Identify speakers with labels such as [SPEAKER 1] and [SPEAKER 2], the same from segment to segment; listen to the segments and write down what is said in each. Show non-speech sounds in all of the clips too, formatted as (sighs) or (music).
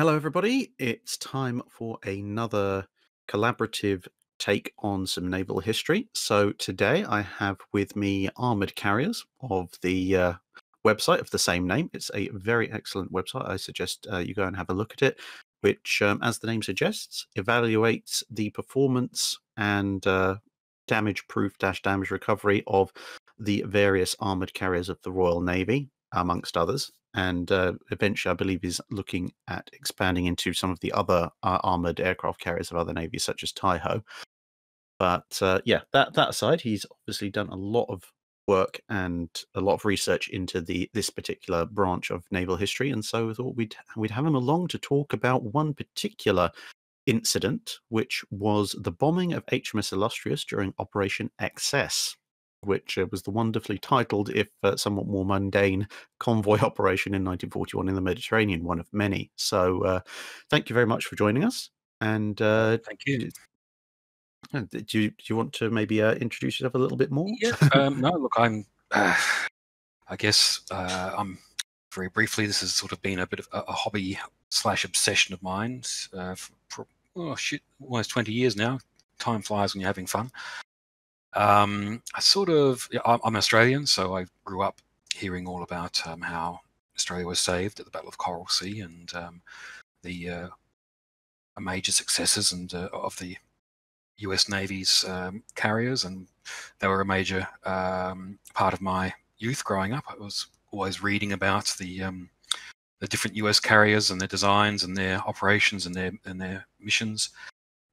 [SPEAKER 1] Hello, everybody. It's time for another collaborative take on some naval history. So, today I have with me Armored Carriers of the uh, website of the same name. It's a very excellent website. I suggest uh, you go and have a look at it, which, um, as the name suggests, evaluates the performance and uh, damage proof dash damage recovery of the various armored carriers of the Royal Navy, amongst others. And uh, eventually, I believe, is looking at expanding into some of the other uh, armored aircraft carriers of other navies, such as Taiho. But uh, yeah, that that aside, he's obviously done a lot of work and a lot of research into the this particular branch of naval history, and so I thought we'd we'd have him along to talk about one particular incident, which was the bombing of HMS Illustrious during Operation Excess which uh, was the wonderfully titled, if uh, somewhat more mundane, convoy (laughs) operation in 1941 in the Mediterranean, one of many. So, uh, thank you very much for joining us. And uh,
[SPEAKER 2] thank you.
[SPEAKER 1] Uh, do you, do you want to maybe uh, introduce yourself a little bit more?
[SPEAKER 2] Yeah. um, no, look, I'm. (sighs) I guess I'm very briefly. This has sort of been a bit of a, a hobby slash obsession of mine for, for oh shit, almost 20 years now. Time flies when you're having fun. Um, I sort of, I'm Australian, so I grew up hearing all about um, how Australia was saved at the Battle of Coral Sea and um, the uh, major successes and uh, of the U.S. Navy's um, carriers, and they were a major um, part of my youth growing up. I was always reading about the um, the different U.S. carriers and their designs and their operations and their and their missions.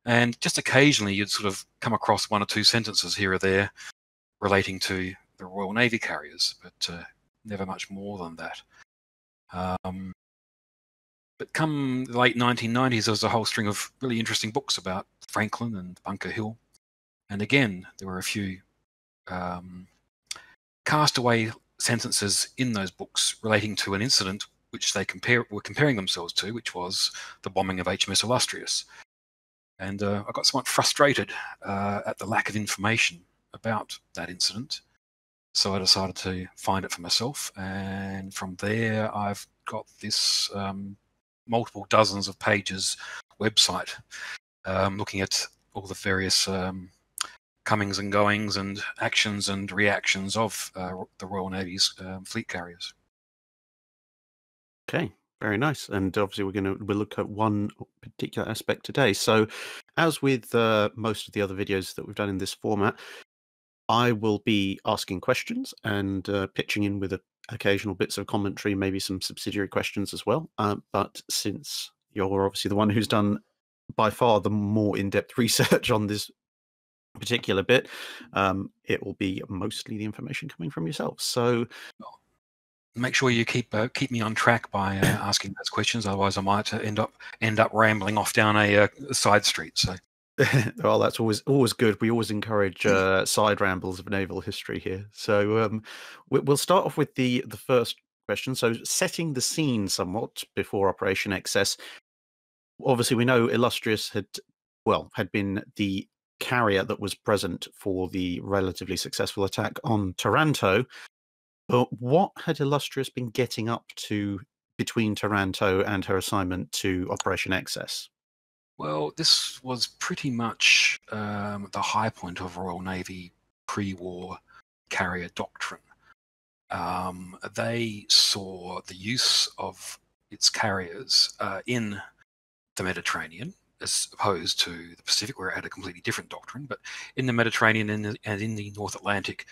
[SPEAKER 2] And just occasionally you'd sort of come across one or two sentences here or there relating to the Royal Navy carriers, but uh, never much more than that. Um, but come the late 1990s, there was a whole string of really interesting books about Franklin and Bunker Hill. And again, there were a few um, castaway sentences in those books relating to an incident which they compare, were comparing themselves to, which was the bombing of HMS Illustrious. And uh, I got somewhat frustrated uh, at the lack of information about that incident. So I decided to find it for myself. And from there, I've got this um, multiple dozens of pages website um, looking at all the various um, comings and goings and actions and reactions of uh, the Royal Navy's um, fleet carriers.
[SPEAKER 1] Okay, very nice. And obviously, we're going to we'll look at one particular aspect today. So, as with uh, most of the other videos that we've done in this format, I will be asking questions and uh, pitching in with a, occasional bits of commentary, maybe some subsidiary questions as well. Uh, but since you're obviously the one who's done by far the more in-depth (laughs) research on this particular bit, um, it will be mostly the information coming from yourself. So
[SPEAKER 2] make sure you keep uh, keep me on track by uh, (clears throat) asking those questions. Otherwise, I might uh, end up end up rambling off down a uh, side street. So, (laughs)
[SPEAKER 1] well, that's always always good. We always encourage uh, side rambles of naval history here. So, um, we'll start off with the the first question. So, setting the scene somewhat before Operation Excess. Obviously, we know Illustrious had well had been the carrier that was present for the relatively successful attack on Taranto but what had Illustrious been getting up to between Taranto and her assignment to Operation Excess?
[SPEAKER 2] Well, this was pretty much um, the high point of Royal Navy pre war carrier doctrine. Um, they saw the use of its carriers uh, in the Mediterranean as opposed to the Pacific, where it had a completely different doctrine. But in the Mediterranean and, and in the North Atlantic,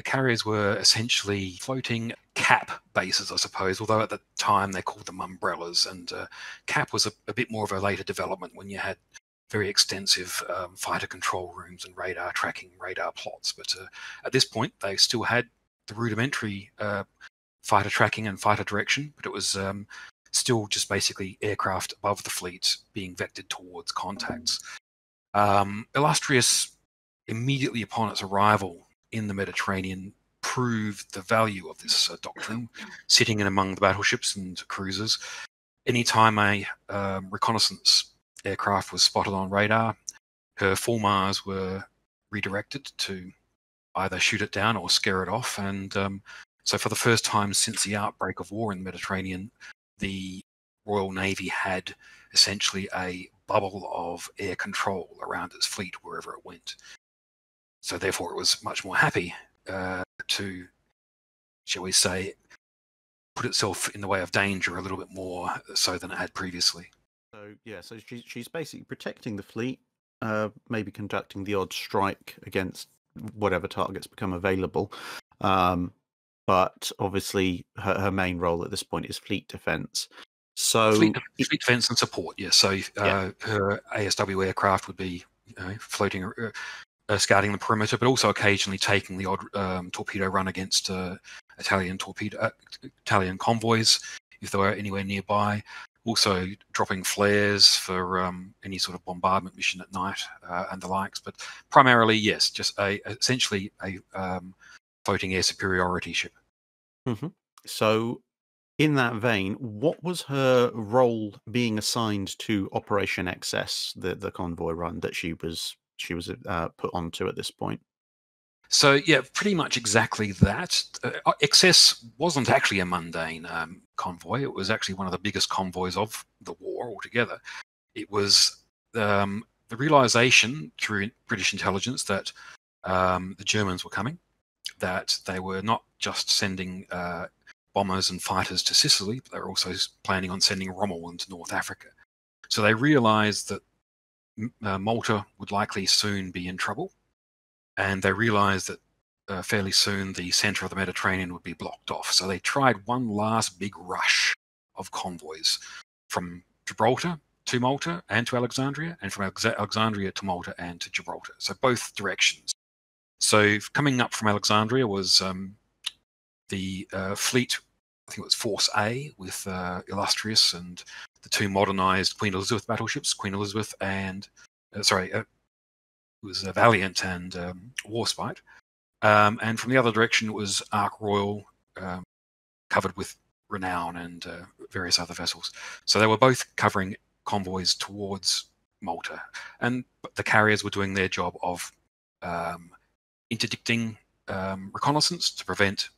[SPEAKER 2] the carriers were essentially floating cap bases, I suppose, although at the time they called them umbrellas. And uh, cap was a, a, bit more of a later development when you had very extensive um, fighter control rooms and radar tracking, radar plots. But uh, at this point, they still had the rudimentary uh, fighter tracking and fighter direction, but it was um, still just basically aircraft above the fleet being vectored towards contacts. Um, Illustrious, immediately upon its arrival, in the Mediterranean proved the value of this uh, doctrine, sitting in among the battleships and cruisers. Anytime a um, reconnaissance aircraft was spotted on radar, her fulmars were redirected to either shoot it down or scare it off. And um, so, for the first time since the outbreak of war in the Mediterranean, the Royal Navy had essentially a bubble of air control around its fleet wherever it went. So therefore, it was much more happy uh, to, shall we say, put itself in the way of danger a little bit more so than it had previously.
[SPEAKER 1] So yeah, so she's she's basically protecting the fleet, uh, maybe conducting the odd strike against whatever targets become available. Um, but obviously, her, her main role at this point is fleet defense. So
[SPEAKER 2] fleet, fleet defense and support, yes. So uh, yeah. her ASW aircraft would be you know, floating, uh, uh, scouting the perimeter, but also occasionally taking the odd um, torpedo run against uh, Italian torpedo uh, Italian convoys if they were anywhere nearby. Also dropping flares for um, any sort of bombardment mission at night uh, and the likes. But primarily, yes, just a essentially a um, floating air superiority ship.
[SPEAKER 1] Mm-hmm. So in that vein, what was her role being assigned to Operation Excess, the the convoy run that she was she was uh, put onto at this point?
[SPEAKER 2] So yeah, pretty much exactly that. Uh, Excess wasn't actually a mundane um, convoy; it was actually one of the biggest convoys of the war altogether. It was um, the realization through British intelligence that um, the Germans were coming, that they were not just sending uh, bombers and fighters to Sicily, but they were also planning on sending Rommel into North Africa. So they realized that uh, Malta would likely soon be in trouble, and they realized that uh, fairly soon the center of the Mediterranean would be blocked off. So they tried one last big rush of convoys from Gibraltar to Malta and to Alexandria, and from Alexandria to Malta and to Gibraltar. So both directions. So coming up from Alexandria was um, the uh, fleet, I think it was Force A with uh, Illustrious and the two modernized Queen Elizabeth battleships, Queen Elizabeth and, uh, sorry, uh, it was Valiant and um, Warspite. Um, and from the other direction, it was Ark Royal, um, covered with Renown and uh, various other vessels. So they were both covering convoys towards Malta. And the carriers were doing their job of um, interdicting um, reconnaissance to prevent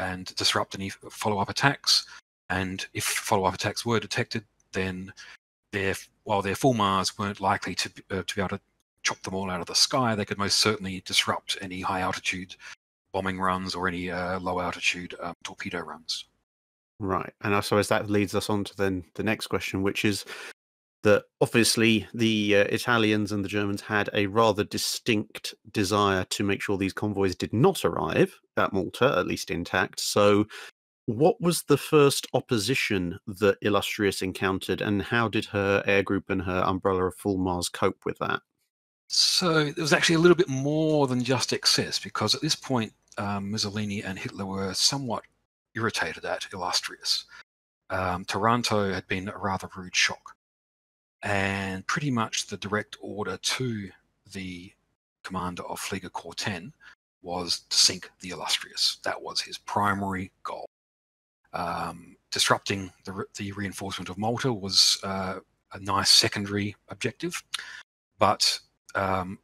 [SPEAKER 2] and disrupt any follow-up attacks. And if follow-up attacks were detected, then their while their Fulmars weren't likely to uh, to be able to chop them all out of the sky, they could most certainly disrupt any high altitude bombing runs or any uh, low altitude um, torpedo runs.
[SPEAKER 1] Right, and I suppose that leads us on to then the next question, which is that obviously the uh, Italians and the Germans had a rather distinct desire to make sure these convoys did not arrive at Malta, at least intact. So, what was the first opposition that Illustrious encountered, and how did her air group and her umbrella of Fulmars cope with that?
[SPEAKER 2] So, there was actually a little bit more than just excess, because at this point, um, Mussolini and Hitler were somewhat irritated at Illustrious. Um, Taranto had been a rather rude shock and pretty much the direct order to the commander of Fliegerkorps 10 was to sink the Illustrious. That was his primary goal. Um, disrupting the, the, reinforcement of Malta was uh, a nice secondary objective, but um,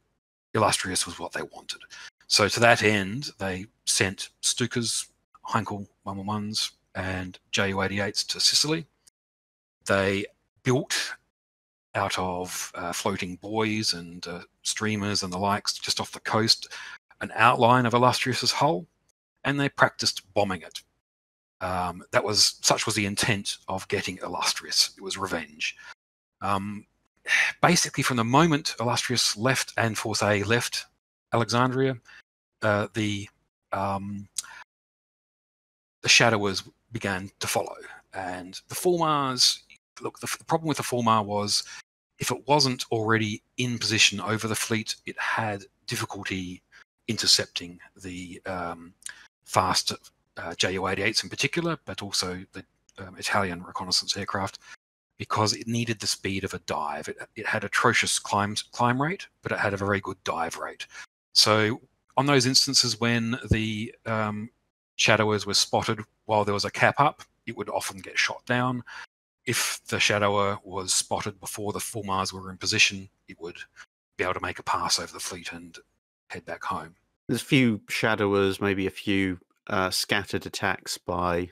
[SPEAKER 2] Illustrious was what they wanted. So to that end, they sent Stukas, Heinkel 111s, and Ju-88s to Sicily. They built out of uh, floating buoys and uh, streamers and the likes just off the coast, an outline of Illustrious's hull, and they practiced bombing it. Um, that was such was the intent of getting Illustrious. It was revenge. Um, basically, from the moment Illustrious left and Force A left Alexandria, uh, the um, the Shadowers began to follow, and the Fulmars. Look, the, the problem with the Fulmar was if it wasn't already in position over the fleet, it had difficulty intercepting the um, fast uh, Ju-88s in particular, but also the um, Italian reconnaissance aircraft, because it needed the speed of a dive. It, it had atrocious climb climb rate, but it had a very good dive rate. So on those instances when the um, shadowers were spotted while there was a cap up, it would often get shot down if the shadower was spotted before the Fulmars were in position, it would be able to make a pass over the fleet and head back home.
[SPEAKER 1] There's a few shadowers, maybe a few uh, scattered attacks by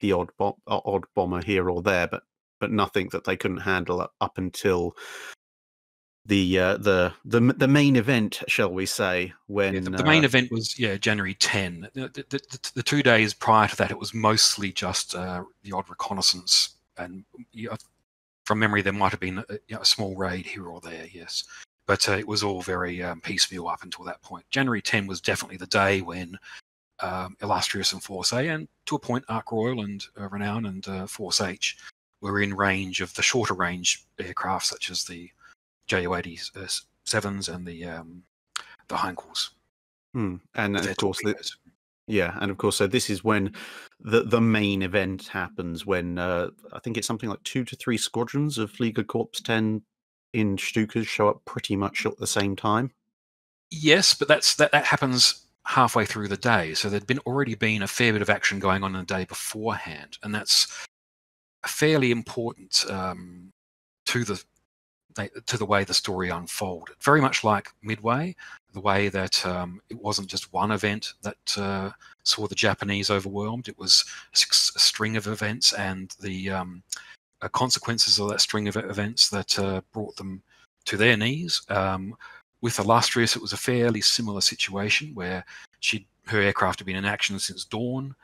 [SPEAKER 1] the odd, bo- odd bomber here or there, but but nothing that they couldn't handle up until the uh, the the the main event, shall we say? When
[SPEAKER 2] yeah, the, the, main
[SPEAKER 1] uh,
[SPEAKER 2] event was yeah January 10. The, the, the, the, two days prior to that, it was mostly just uh, the odd reconnaissance, and you know, from memory, there might have been a, you know, a, small raid here or there. Yes, but uh, it was all very um, piecemeal up until that point. January 10 was definitely the day when um, Illustrious and Force A, and to a point Ark Royal and uh, Renown and uh, Force H were in range of the shorter range aircraft such as the Ju-87s and the um, the Heinkel's.
[SPEAKER 1] Hmm. And, of course, yeah, and of course, so this is when the the main event happens. When uh, I think it's something like two to three squadrons of Fliegerkorps ten in Stukas show up pretty much at the same time.
[SPEAKER 2] Yes, but that's that, that happens halfway through the day. So there'd been already been a fair bit of action going on in the day beforehand, and that's fairly important um, to the to the way the story unfolded. Very much like Midway, the way that um, it wasn't just one event that uh, saw the Japanese overwhelmed. It was a, string of events and the um, uh, consequences of that string of events that uh, brought them to their knees. Um, with Illustrious, it was a fairly similar situation where she her aircraft had been in action since dawn,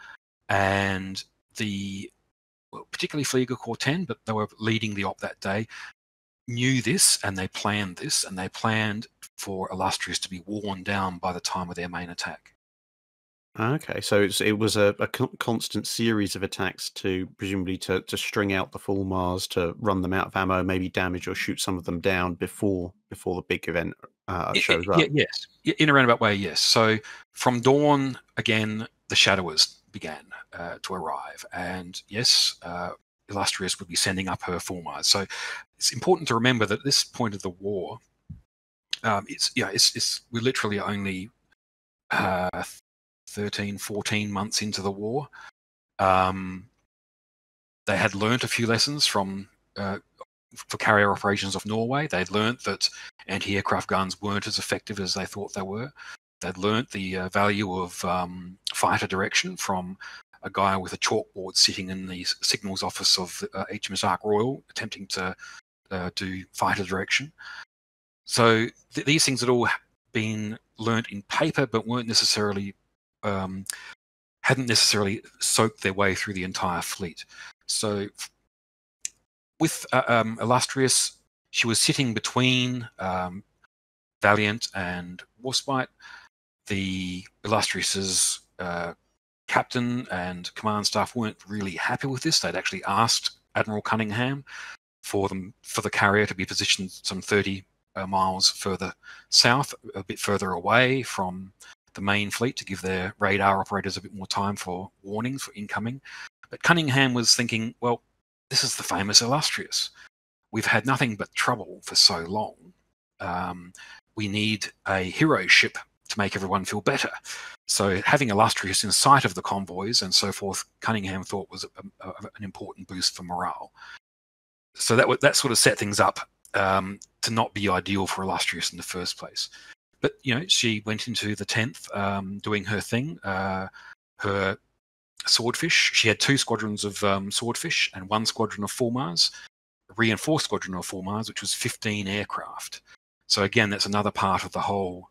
[SPEAKER 2] and the well, particularly Fliegerkorps 10, but they were leading the op that day, knew this and they planned this and they planned for Illustrious to be worn down by the time of their main attack.
[SPEAKER 1] Okay, so it was a, a, constant series of attacks to presumably to, to string out the Fulmars, to run them out of ammo, maybe damage or shoot some of them down before before the big event uh, shows
[SPEAKER 2] it,
[SPEAKER 1] up.
[SPEAKER 2] yes, in a roundabout way, yes. So from dawn, again, the Shadowers began uh, to arrive, and yes, uh, Illustrious would be sending up her Fulmars. So it's important to remember that at this point of the war, um, it's yeah, it's, it's we're literally only uh, 13, 14 months into the war. Um, they had learnt a few lessons from uh, for carrier operations off Norway. They'd learnt that anti-aircraft guns weren't as effective as they thought they were. They'd learnt the uh, value of um, fighter direction from a guy with a chalkboard sitting in the signals office of uh, HMS Ark Royal, attempting to uh, do fighter direction. So th- these things had all been learnt in paper, but weren't necessarily um, hadn't necessarily soaked their way through the entire fleet. So with uh, um, Illustrious, she was sitting between um, Valiant and Warspite. The Illustrious's uh, captain and command staff weren't really happy with this. They'd actually asked Admiral Cunningham for them for the carrier to be positioned some 30 uh, miles further south, a bit further away from the main fleet to give their radar operators a bit more time for warnings for incoming. But Cunningham was thinking, well, this is the famous Illustrious. We've had nothing but trouble for so long. Um, we need a hero ship to make everyone feel better. So having Illustrious in sight of the convoys and so forth, Cunningham thought was a, a, an important boost for morale. So that that sort of set things up um, to not be ideal for Illustrious in the first place. But you know, she went into the tenth um, doing her thing. Uh, her swordfish. She had two squadrons of um, swordfish and one squadron of Fulmars, a reinforced squadron of Fulmars, which was 15 aircraft. So again, that's another part of the whole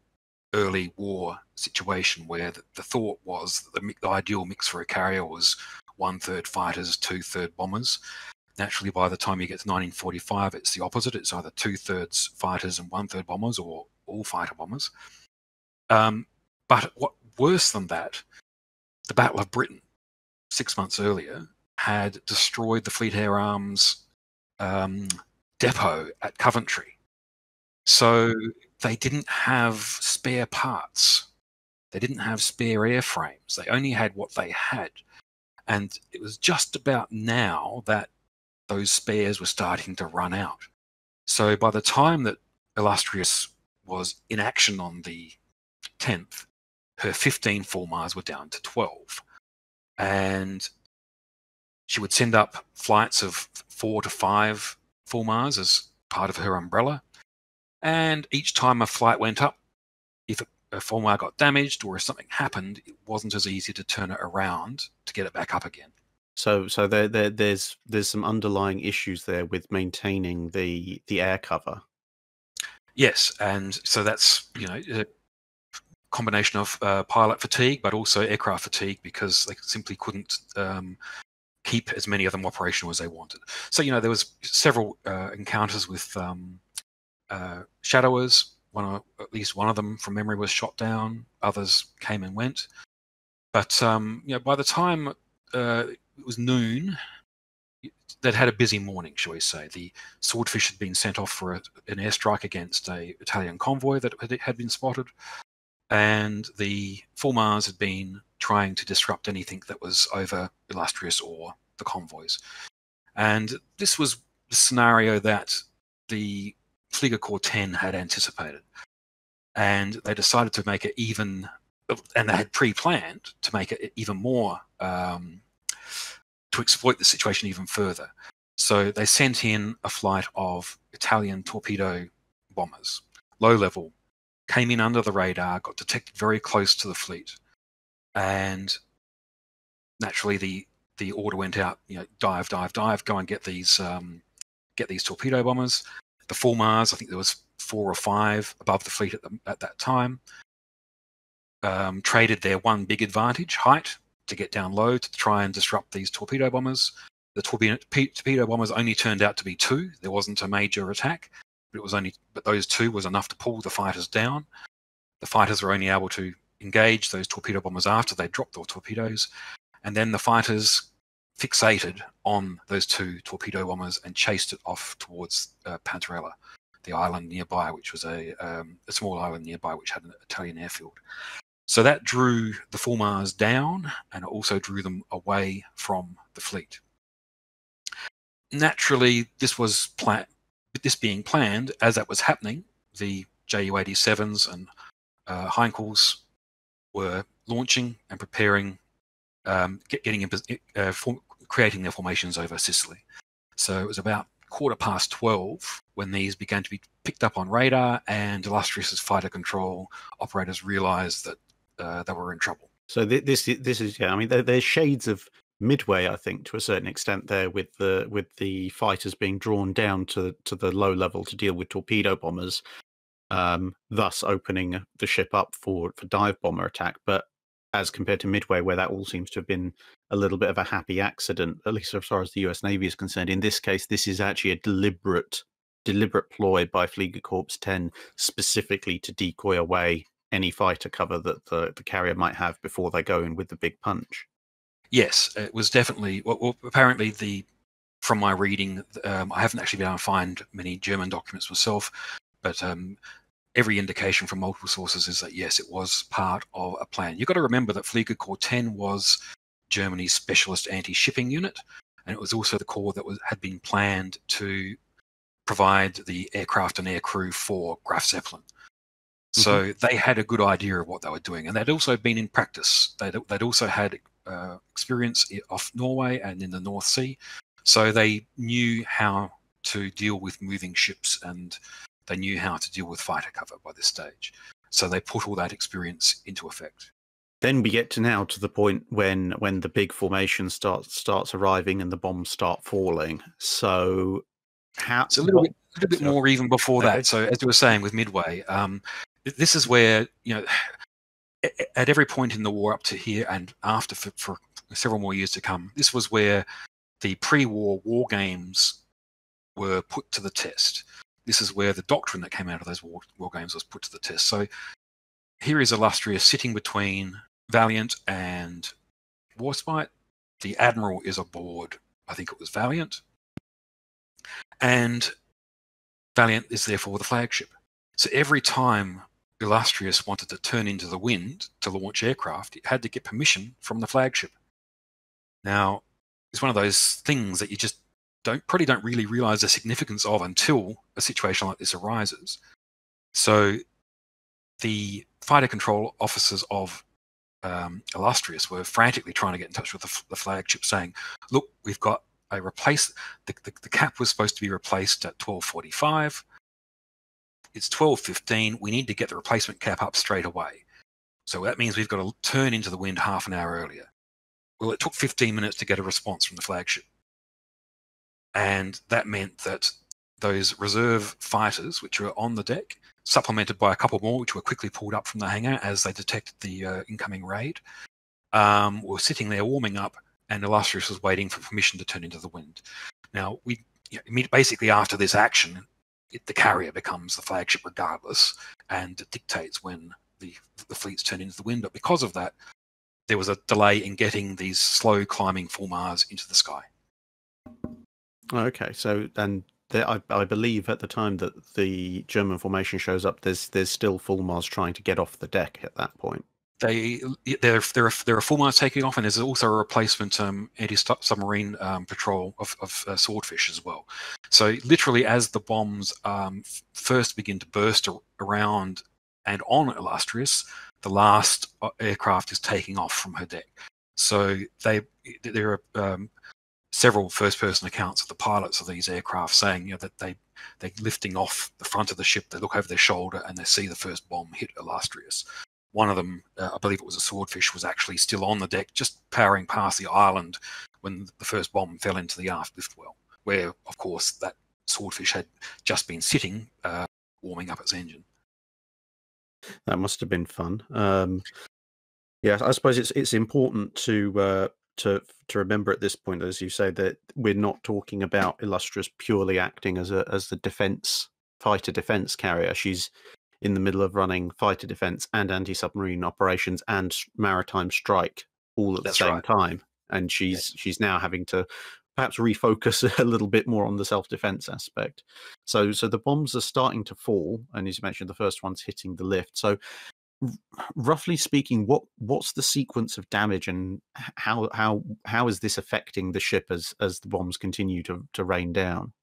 [SPEAKER 2] early war situation where the, the thought was that the, the, ideal mix for a carrier was one third fighters, two third bombers. Naturally, by the time you get to 1945, it's the opposite. It's either two thirds fighters and one third bombers, or all fighter bombers. Um, but what worse than that, the Battle of Britain, six months earlier, had destroyed the Fleet Air Arms um, depot at Coventry. So they didn't have spare parts. They didn't have spare airframes. They only had what they had. And it was just about now that those spares were starting to run out. So by the time that Illustrious was in action on the 10th, her 15 Fulmars were down to 12. And she would send up flights of four to five Fulmars as part of her umbrella. And each time a flight went up, if a, a Fulmar got damaged or if something happened, it wasn't as easy to turn it around to get it back up again.
[SPEAKER 1] So so there, there there's there's some underlying issues there with maintaining the the air cover.
[SPEAKER 2] Yes, and so that's you know a combination of uh, pilot fatigue, but also aircraft fatigue because they simply couldn't um, keep as many of them operational as they wanted. So you know there was several uh, encounters with um, uh, shadowers. One, or at least one of them from memory was shot down. Others came and went. But um, you know, by the time uh, it was noon, they'd had a busy morning, shall we say. The Swordfish had been sent off for a, an airstrike against a Italian convoy that had, had been spotted, and the Fulmars had been trying to disrupt anything that was over Illustrious or the convoys. And this was the scenario that the Fliegerkorps 10 had anticipated. And they decided to make it even, and they had pre planned to make it even more, um, to exploit the situation even further. So they sent in a flight of Italian torpedo bombers, low level, came in under the radar, got detected very close to the fleet. And naturally, the the order went out, you know, dive, dive, dive, go and get these um, get these torpedo bombers. The Fulmars, I think there was four or five above the fleet at, the, at that time. Um, traded their one big advantage, height, to get down low to try and disrupt these torpedo bombers. The torpedo, torpedo bombers only turned out to be two. There wasn't a major attack, but it was only but those two was enough to pull the fighters down. The fighters were only able to engage those torpedo bombers after they dropped their torpedoes, and then the fighters fixated on those two torpedo bombers and chased it off towards uh, the island nearby, which was a, um, a small island nearby which had an Italian airfield. So that drew the Fulmars down and also drew them away from the fleet. Naturally, this was plan- this being planned as that was happening. The Ju-87s and uh, Heinkels were launching and preparing, um, get, getting in, uh, form, creating their formations over Sicily. So it was about quarter past 12 when these began to be picked up on radar, and Illustrious's fighter control operators realized that uh, they were in trouble.
[SPEAKER 1] So this this is yeah. I mean, there, there's shades of midway, I think, to a certain extent there with the with the fighters being drawn down to to the low level to deal with torpedo bombers, um, thus opening the ship up for for dive bomber attack. But as compared to Midway, where that all seems to have been a little bit of a happy accident, at least as far as the U.S. Navy is concerned. In this case, this is actually a deliberate deliberate ploy by Fliegerkorps 10 specifically to decoy away any fighter cover that the, the carrier might have before they go in with the big punch.
[SPEAKER 2] Yes, it was definitely. Well, well apparently, the from my reading, um, I haven't actually been able to find many German documents myself, but um, every indication from multiple sources is that yes, it was part of a plan. You've got to remember that Fliegerkorps 10 was Germany's specialist anti-shipping unit, and it was also the corps that was had been planned to provide the aircraft and air crew for Graf Zeppelin. So mm-hmm. they had a good idea of what they were doing, and they'd also been in practice. They'd, they'd also had uh, experience off Norway and in the North Sea, so they knew how to deal with moving ships and they knew how to deal with fighter cover by this stage. So they put all that experience into effect.
[SPEAKER 1] Then we get to now to the point when when the big formation starts starts arriving and the bombs start falling. So how
[SPEAKER 2] it's a little bit, little bit more even before that. So as you were saying with Midway, um, this is where you know at every point in the war up to here and after for, for several more years to come, this was where the pre-war war games were put to the test this is where the doctrine that came out of those war, war games was put to the test. So here is Illustrious sitting between Valiant and Warspite. The Admiral is aboard, I think it was Valiant. And Valiant is therefore the flagship. So every time Illustrious wanted to turn into the wind to launch aircraft, it had to get permission from the flagship. Now, it's one of those things that you just don't probably don't really realize the significance of until a situation like this arises. So the fighter control officers of um, Illustrious were frantically trying to get in touch with the, the flagship, saying, "Look, we've got a replace. The, the, the cap was supposed to be replaced at 12:45. It's 12:15. We need to get the replacement cap up straight away. So that means we've got to turn into the wind half an hour earlier." well, it took 15 minutes to get a response from the flagship. And that meant that those reserve fighters, which were on the deck, supplemented by a couple more, which were quickly pulled up from the hangar as they detected the uh, incoming raid, um, were sitting there warming up, and Illustrious was waiting for permission to turn into the wind. Now, we you know, basically after this action, it, the carrier becomes the flagship regardless, and it dictates when the the fleets turn into the wind. But because of that, there was a delay in getting these slow climbing Fulmars into the sky.
[SPEAKER 1] Okay, so and there, I, I, believe at the time that the German formation shows up, there's there's still Fulmars trying to get off the deck at that point.
[SPEAKER 2] They there there are there are Fulmars taking off, and there's also a replacement um, anti-submarine um, patrol of, of uh, swordfish as well. So literally, as the bombs um, first begin to burst around and on Illustrious, the last uh, aircraft is taking off from her deck. So they there are um, several first-person accounts of the pilots of these aircraft saying you know, that they they're lifting off the front of the ship. They look over their shoulder and they see the first bomb hit Illustrious. One of them, uh, I believe it was a swordfish, was actually still on the deck, just powering past the island when the first bomb fell into the aft lift well, where, of course, that swordfish had just been sitting, uh, warming up its engine.
[SPEAKER 1] That must have been fun. Um, yeah, I suppose it's it's important to uh, to to remember at this point, as you say, that we're not talking about Illustrious purely acting as a as the defense fighter defense carrier. She's in the middle of running fighter defense and anti submarine operations and maritime strike all at That's the same right. time, and she's yeah. she's now having to perhaps refocus (laughs) a little bit more on the self-defense aspect. So, so the bombs are starting to fall, and as you mentioned, the first one's hitting the lift. So, roughly speaking, what what's the sequence of damage, and how how how is this affecting the ship as as the bombs continue to to rain down?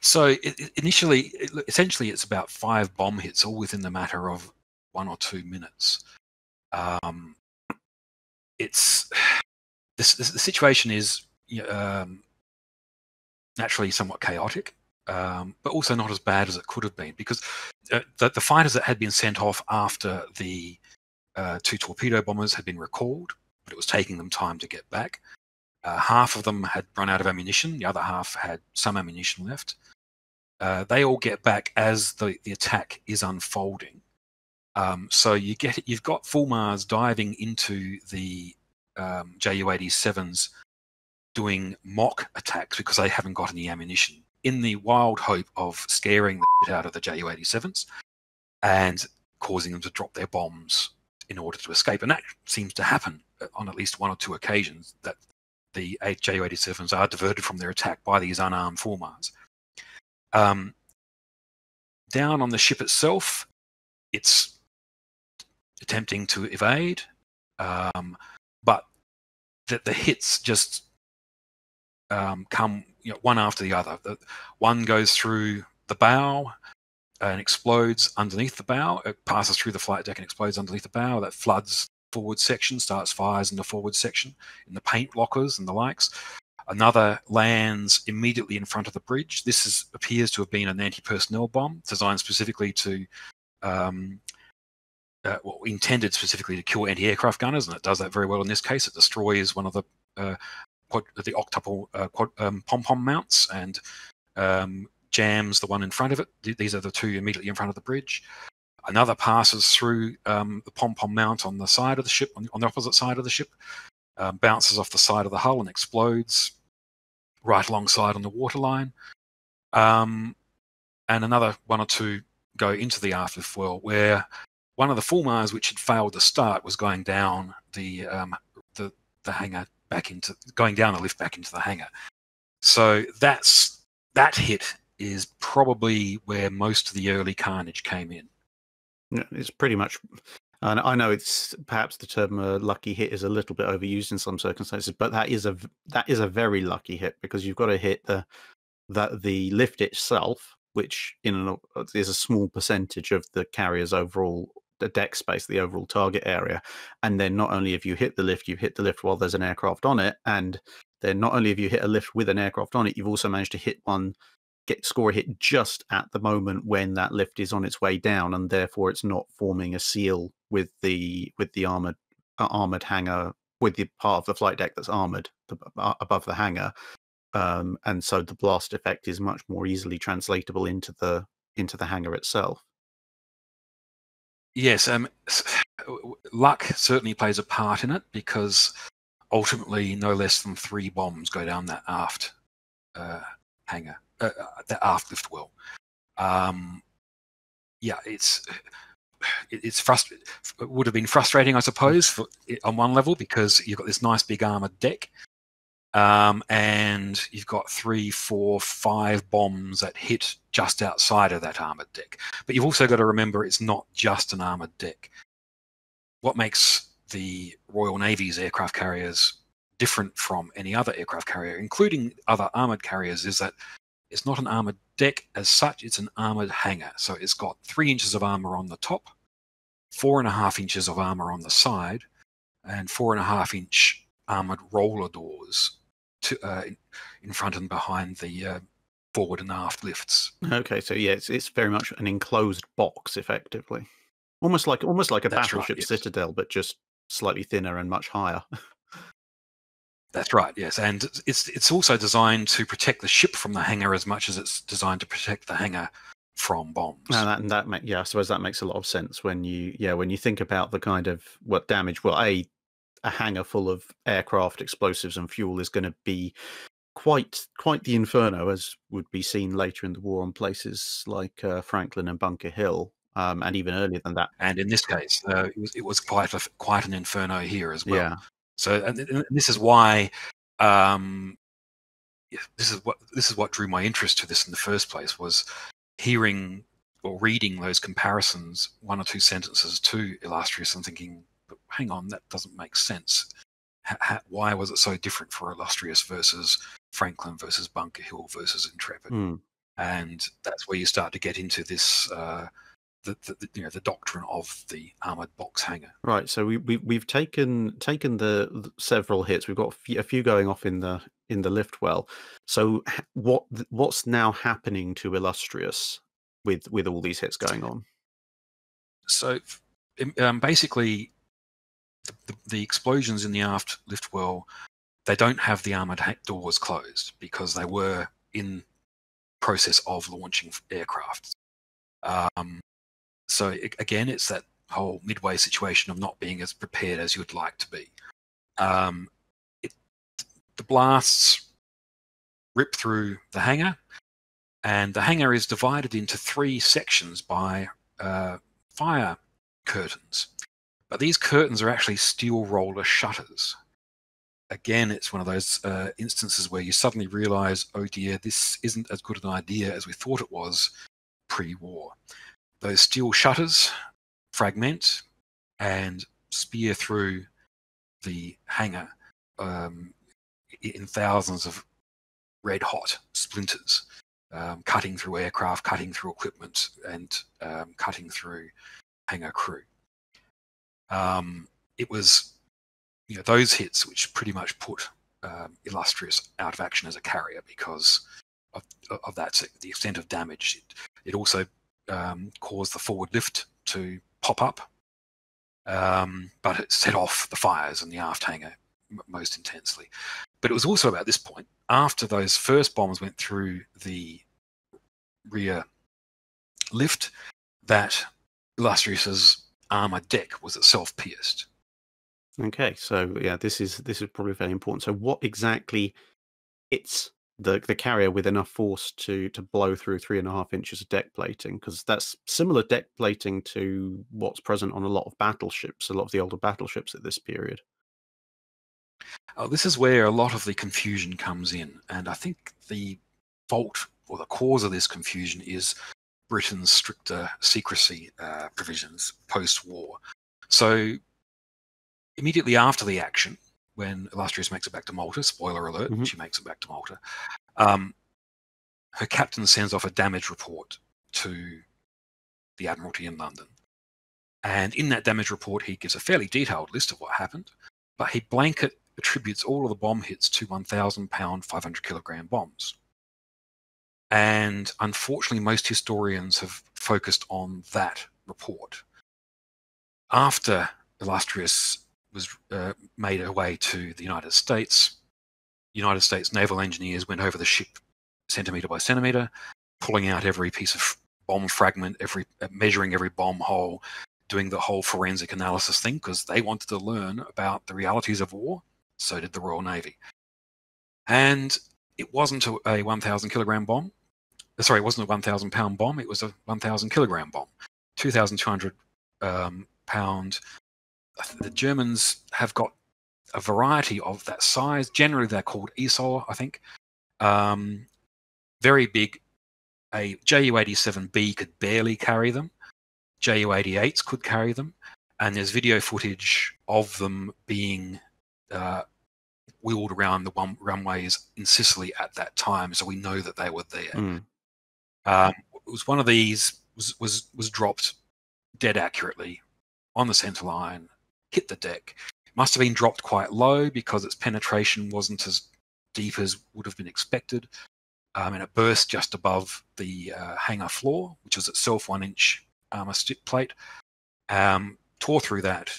[SPEAKER 2] So, it, initially, it, essentially, it's about five bomb hits, all within the matter of one or two minutes. Um, it's (sighs) this, this the situation is um, naturally somewhat chaotic, um, but also not as bad as it could have been because uh, the, the, fighters that had been sent off after the uh, two torpedo bombers had been recalled, but it was taking them time to get back. Uh, half of them had run out of ammunition, the other half had some ammunition left. Uh, they all get back as the, the attack is unfolding. Um, so you get you've got Fulmars diving into the um, Ju-87s doing mock attacks because they haven't got any ammunition in the wild hope of scaring the shit out of the Ju-87s and causing them to drop their bombs in order to escape. And that seems to happen on at least one or two occasions that the Ju-87s are diverted from their attack by these unarmed Fulmars. Um, down on the ship itself, it's attempting to evade, um, but the, the hits just um, come you know, one after the other. The, one goes through the bow and explodes underneath the bow. It passes through the flight deck and explodes underneath the bow. That floods forward section, starts fires in the forward section, in the paint lockers and the likes. Another lands immediately in front of the bridge. This is, appears to have been an anti-personnel bomb designed specifically to, um, uh, well, intended specifically to kill anti-aircraft gunners, and it does that very well in this case. It destroys one of the uh, quad, the octuple uh, quad, um, pom pom mounts and um, jams the one in front of it. These are the two immediately in front of the bridge. Another passes through um, the pom pom mount on the side of the ship, on the, on the opposite side of the ship, um, bounces off the side of the hull and explodes right alongside on the waterline. Um, and another one or two go into the aft well, where one of the Fulmars, which had failed to start, was going down the um, the, the hangar back into going down the lift back into the hangar. So that's that hit is probably where most of the early carnage came in.
[SPEAKER 1] Yeah, It's pretty much. And I know it's perhaps the term uh, "lucky hit" is a little bit overused in some circumstances, but that is a that is a very lucky hit because you've got to hit the that the lift itself, which in an, is a small percentage of the carrier's overall the deck space, the overall target area. And then not only have you hit the lift, you've hit the lift while there's an aircraft on it. And then not only have you hit a lift with an aircraft on it, you've also managed to hit one, get score a hit just at the moment when that lift is on its way down, and therefore it's not forming a seal with the with the armored uh, armored hangar with the part of the flight deck that's armored the, uh, above the hangar, um, and so the blast effect is much more easily translatable into the into the hangar itself.
[SPEAKER 2] Yes, um, luck certainly plays a part in it because ultimately no less than three bombs go down that aft uh, hangar, uh, uh that aft lift well. Um, yeah, it's it's frustrating. It would have been frustrating, I suppose, for, on one level because you've got this nice big armored deck, um, and you've got three, four, five bombs that hit just outside of that armored deck. But you've also got to remember it's not just an armored deck. What makes the Royal Navy's aircraft carriers different from any other aircraft carrier, including other armored carriers, is that it's not an armored deck as such, it's an armored hangar. So it's got three inches of armor on the top, four and a half inches of armor on the side, and four and a half inch armored roller doors to, uh, in front and behind the uh, forward and aft lifts.
[SPEAKER 1] Okay, so yeah, it's, it's very much an enclosed box, effectively, almost like almost like a That's battleship right, yes. citadel, but just slightly thinner and much higher. (laughs)
[SPEAKER 2] That's right, yes, and it's it's also designed to protect the ship from the hangar as much as it's designed to protect the hangar from bombs.
[SPEAKER 1] And that, and that make, yeah, I suppose that makes a lot of sense when you yeah when you think about the kind of what damage. Well, a a hangar full of aircraft, explosives, and fuel is going to be quite quite the inferno, as would be seen later in the war on places like uh, Franklin and Bunker Hill, um, and even earlier than that.
[SPEAKER 2] And in this case, uh, it, was, it was quite a, quite an inferno here as well.
[SPEAKER 1] Yeah.
[SPEAKER 2] So and, and this is why um, this is what this is what drew my interest to this in the first place was hearing or reading those comparisons, one or two sentences to Illustrious, and thinking, but hang on, that doesn't make sense. Why was it so different for Illustrious versus Franklin versus Bunker Hill versus Intrepid?
[SPEAKER 1] Mm.
[SPEAKER 2] And that's where you start to get into this. Uh, the, the, you know the doctrine of the armored box hanger.
[SPEAKER 1] Right. So we, we we've taken taken the, the several hits. We've got a few, a few, going off in the in the lift well. So what what's now happening to Illustrious with with all these hits going on?
[SPEAKER 2] So um, basically, the, the, explosions in the aft lift well, they don't have the armored doors closed because they were in process of launching aircraft. Um, so again, it's that whole midway situation of not being as prepared as you would like to be. Um, it, the blasts rip through the hangar, and the hangar is divided into three sections by uh, fire curtains. But these curtains are actually steel roller shutters. Again, it's one of those uh, instances where you suddenly realize, oh dear, this isn't as good an idea as we thought it was pre war. Those steel shutters fragment and spear through the hangar um, in thousands of red hot splinters, um, cutting through aircraft, cutting through equipment, and um, cutting through hangar crew. Um, it was you know those hits which pretty much put um, Illustrious out of action as a carrier because of, of that the extent of damage. It, it also um, caused the forward lift to pop up, um, but it set off the fires in the aft hangar most intensely. But it was also about this point, after those first bombs went through the rear lift, that Illustrious's Ah, armor deck was itself pierced.
[SPEAKER 1] Okay, so yeah, this is this is probably very important. So, what exactly hits the the carrier with enough force to to blow through three and a half inches of deck plating because that's similar deck plating to what's present on a lot of battleships, a lot of the older battleships at this period.
[SPEAKER 2] Oh, this is where a lot of the confusion comes in, and I think the fault or the cause of this confusion is Britain's stricter secrecy uh, provisions post-war. So immediately after the action, when Illustrious makes it back to Malta, spoiler alert, mm-hmm. she makes it back to Malta, um, her captain sends off a damage report to the Admiralty in London. And in that damage report, he gives a fairly detailed list of what happened, but he blanket attributes all of the bomb hits to 1,000 pound, 500 kilogram bombs. And unfortunately, most historians have focused on that report. After Illustrious was uh, made her way to the United States. United States naval engineers went over the ship centimeter by centimeter, pulling out every piece of bomb fragment, every uh, measuring every bomb hole, doing the whole forensic analysis thing because they wanted to learn about the realities of war. So did the Royal Navy. And it wasn't a, a 1,000 kilogram bomb. Uh, sorry, it wasn't a 1,000 pound bomb. It was a 1,000 kilogram bomb. 2,200 um, pound. The Germans have got a variety of that size. Generally, they're called ESOL, I think. Um, very big. A Ju-87B could barely carry them. Ju-88s could carry them, and there's video footage of them being uh, wheeled around the one runways in Sicily at that time, so we know that they were there.
[SPEAKER 1] Mm.
[SPEAKER 2] Um, it was one of these was was was dropped dead accurately on the center line, hit the deck. Must have been dropped quite low because its penetration wasn't as deep as would have been expected. Um, and it burst just above the uh, hangar floor, which was itself one inch armor stick plate. Um, tore through that,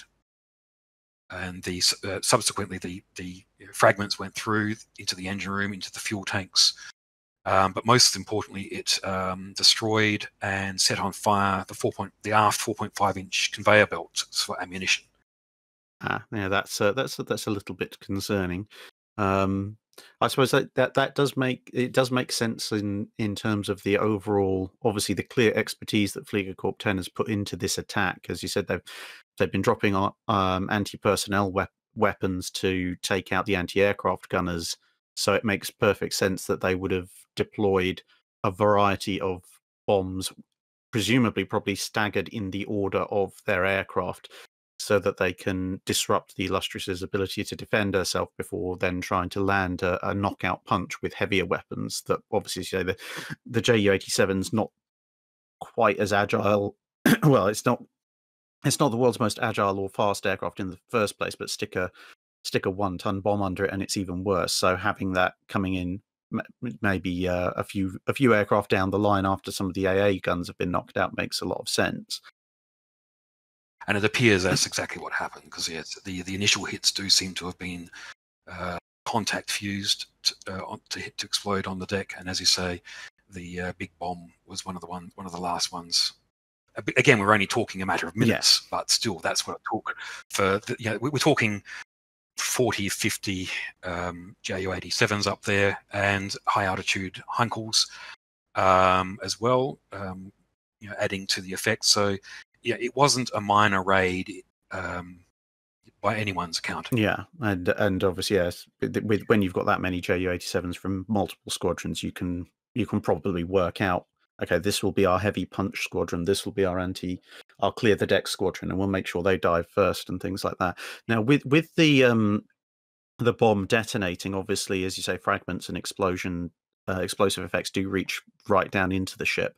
[SPEAKER 2] and the uh, subsequently the the fragments went through into the engine room, into the fuel tanks. Um, but most importantly, it um, destroyed and set on fire the four point the aft 4.5 inch conveyor belt for ammunition.
[SPEAKER 1] Ah, yeah, that's uh, that's that's a little bit concerning. Um, I suppose that, that that does make it does make sense in in terms of the overall, obviously the clear expertise that Fliegerkorps 10 has put into this attack. As you said, they've they've been dropping um, anti-personnel we- weapons to take out the anti-aircraft gunners. So it makes perfect sense that they would have deployed a variety of bombs, presumably probably staggered in the order of their aircraft, so that they can disrupt the illustrious's ability to defend herself before then trying to land a, a knockout punch with heavier weapons. That obviously, you know, the the Ju eighty seven's not quite as agile. (clears throat) well, it's not it's not the world's most agile or fast aircraft in the first place, but stick a stick a one ton bomb under it, and it's even worse. So having that coming in maybe uh, a few a few aircraft down the line after some of the AA guns have been knocked out makes a lot of sense.
[SPEAKER 2] And it appears that's exactly what happened because yes, the the initial hits do seem to have been uh, contact fused to, uh, to hit to explode on the deck, and as you say, the uh, big bomb was one of the one one of the last ones. Again, we're only talking a matter of minutes, yeah. but still, that's what it took for. The, you know, we're talking 40, 50 um, Ju-87s up there and high altitude Heinkels um, as well, um, you know, adding to the effect. So yeah, it wasn't a minor raid um, by anyone's account.
[SPEAKER 1] Yeah, and and obviously yes, with when you've got that many Ju-87s from multiple squadrons, you can you can probably work out. Okay, this will be our heavy punch squadron. This will be our anti. I'll clear the deck squadron, and we'll make sure they dive first, and things like that. Now, with with the um the bomb detonating, obviously, as you say, fragments and explosion, uh, explosive effects do reach right down into the ship.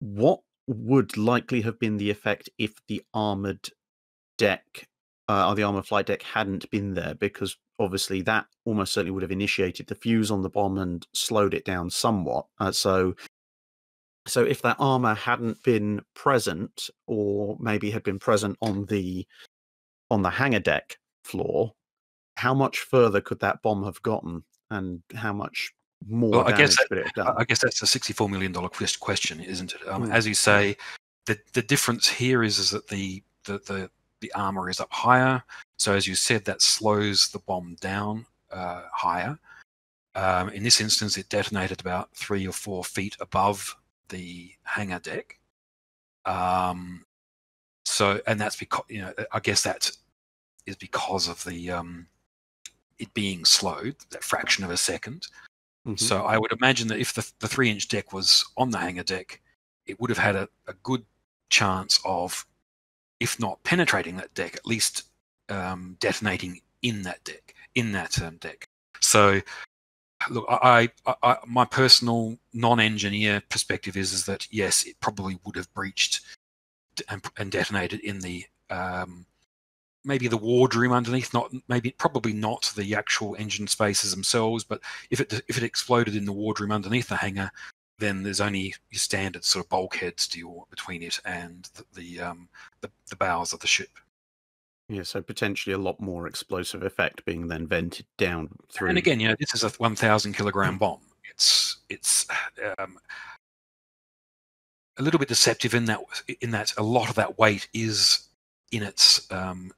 [SPEAKER 1] What would likely have been the effect if the armored deck uh, or the armored flight deck hadn't been there because obviously that almost certainly would have initiated the fuse on the bomb and slowed it down somewhat uh, so so if that armor hadn't been present or maybe had been present on the on the hangar deck floor how much further could that bomb have gotten and how much more well, I guess
[SPEAKER 2] that, I guess that's a sixty-four million dollar question, isn't it? Um, mm. As you say, the the difference here is is that the, the the the armor is up higher. So as you said, that slows the bomb down uh, higher. Um, in this instance, it detonated about three or four feet above the hangar deck. Um, so, and that's because you know, I guess that is because of the um, it being slowed that fraction of a second. Mm-hmm. So I would imagine that if the, the three inch deck was on the hangar deck, it would have had a, a good chance of, if not penetrating that deck, at least um, detonating in that deck, in that um, deck. So, look, I, I, I, my personal non-engineer perspective is is that yes, it probably would have breached and, and detonated in the um, maybe the wardroom underneath, not maybe probably not the actual engine spaces themselves, but if it if it exploded in the wardroom underneath the hangar, then there's only your standard sort of bulkhead steel between it and the the, um, the, the bows of the ship.
[SPEAKER 1] Yeah, so potentially a lot more explosive effect being then vented down through.
[SPEAKER 2] And again, you know, this is a 1,000 kilogram bomb. It's it's (sighs) um, a little bit deceptive in that in that a lot of that weight is in its um,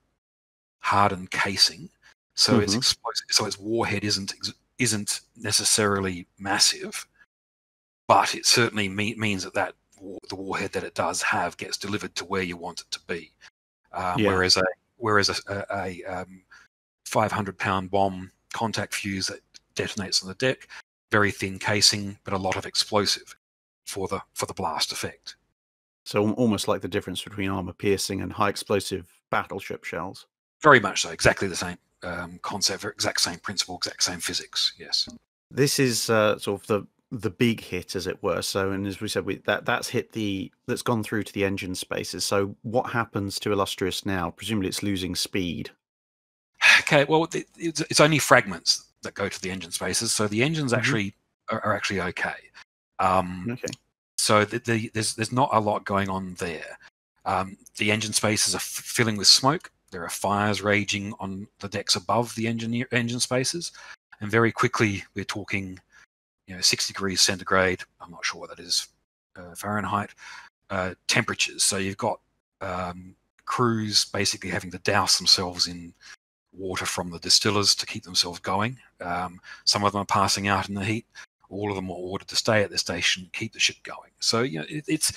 [SPEAKER 2] hardened casing, so its
[SPEAKER 1] Mhm.
[SPEAKER 2] explosive, so its warhead isn't isn't necessarily massive, but it certainly me- means that that the warhead that it does have gets delivered to where you want it to be. Um,
[SPEAKER 1] Yeah.
[SPEAKER 2] Whereas a whereas a, a, a um, 500 pound bomb contact fuse that detonates on the deck, very thin casing, but a lot of explosive for the for the blast effect.
[SPEAKER 1] So almost like the difference between armor piercing and high explosive battleship shells.
[SPEAKER 2] Very much so, exactly the same um, concept, exact same principle, exact same physics. Yes.
[SPEAKER 1] This is uh, sort of the the big hit, as it were. So, and as we said, we, that that's hit the that's gone through to the engine spaces. So, what happens to Illustrious now? Presumably, it's losing speed.
[SPEAKER 2] Okay, well, it's, it's only fragments that go to the engine spaces, so the engines
[SPEAKER 1] Mhm.
[SPEAKER 2] actually are, are actually okay. Um,
[SPEAKER 1] Okay.
[SPEAKER 2] so the, the, there's there's not a lot going on there. Um, the engine spaces are f- filling with smoke. There are fires raging on the decks above the engine engine spaces, and very quickly we're talking, you know, six degrees centigrade. I'm not sure what that is uh, Fahrenheit uh, temperatures. So you've got um, crews basically having to douse themselves in water from the distillers to keep themselves going. Um, some of them are passing out in the heat. All of them are ordered to stay at the station, keep the ship going. So you know, it, it's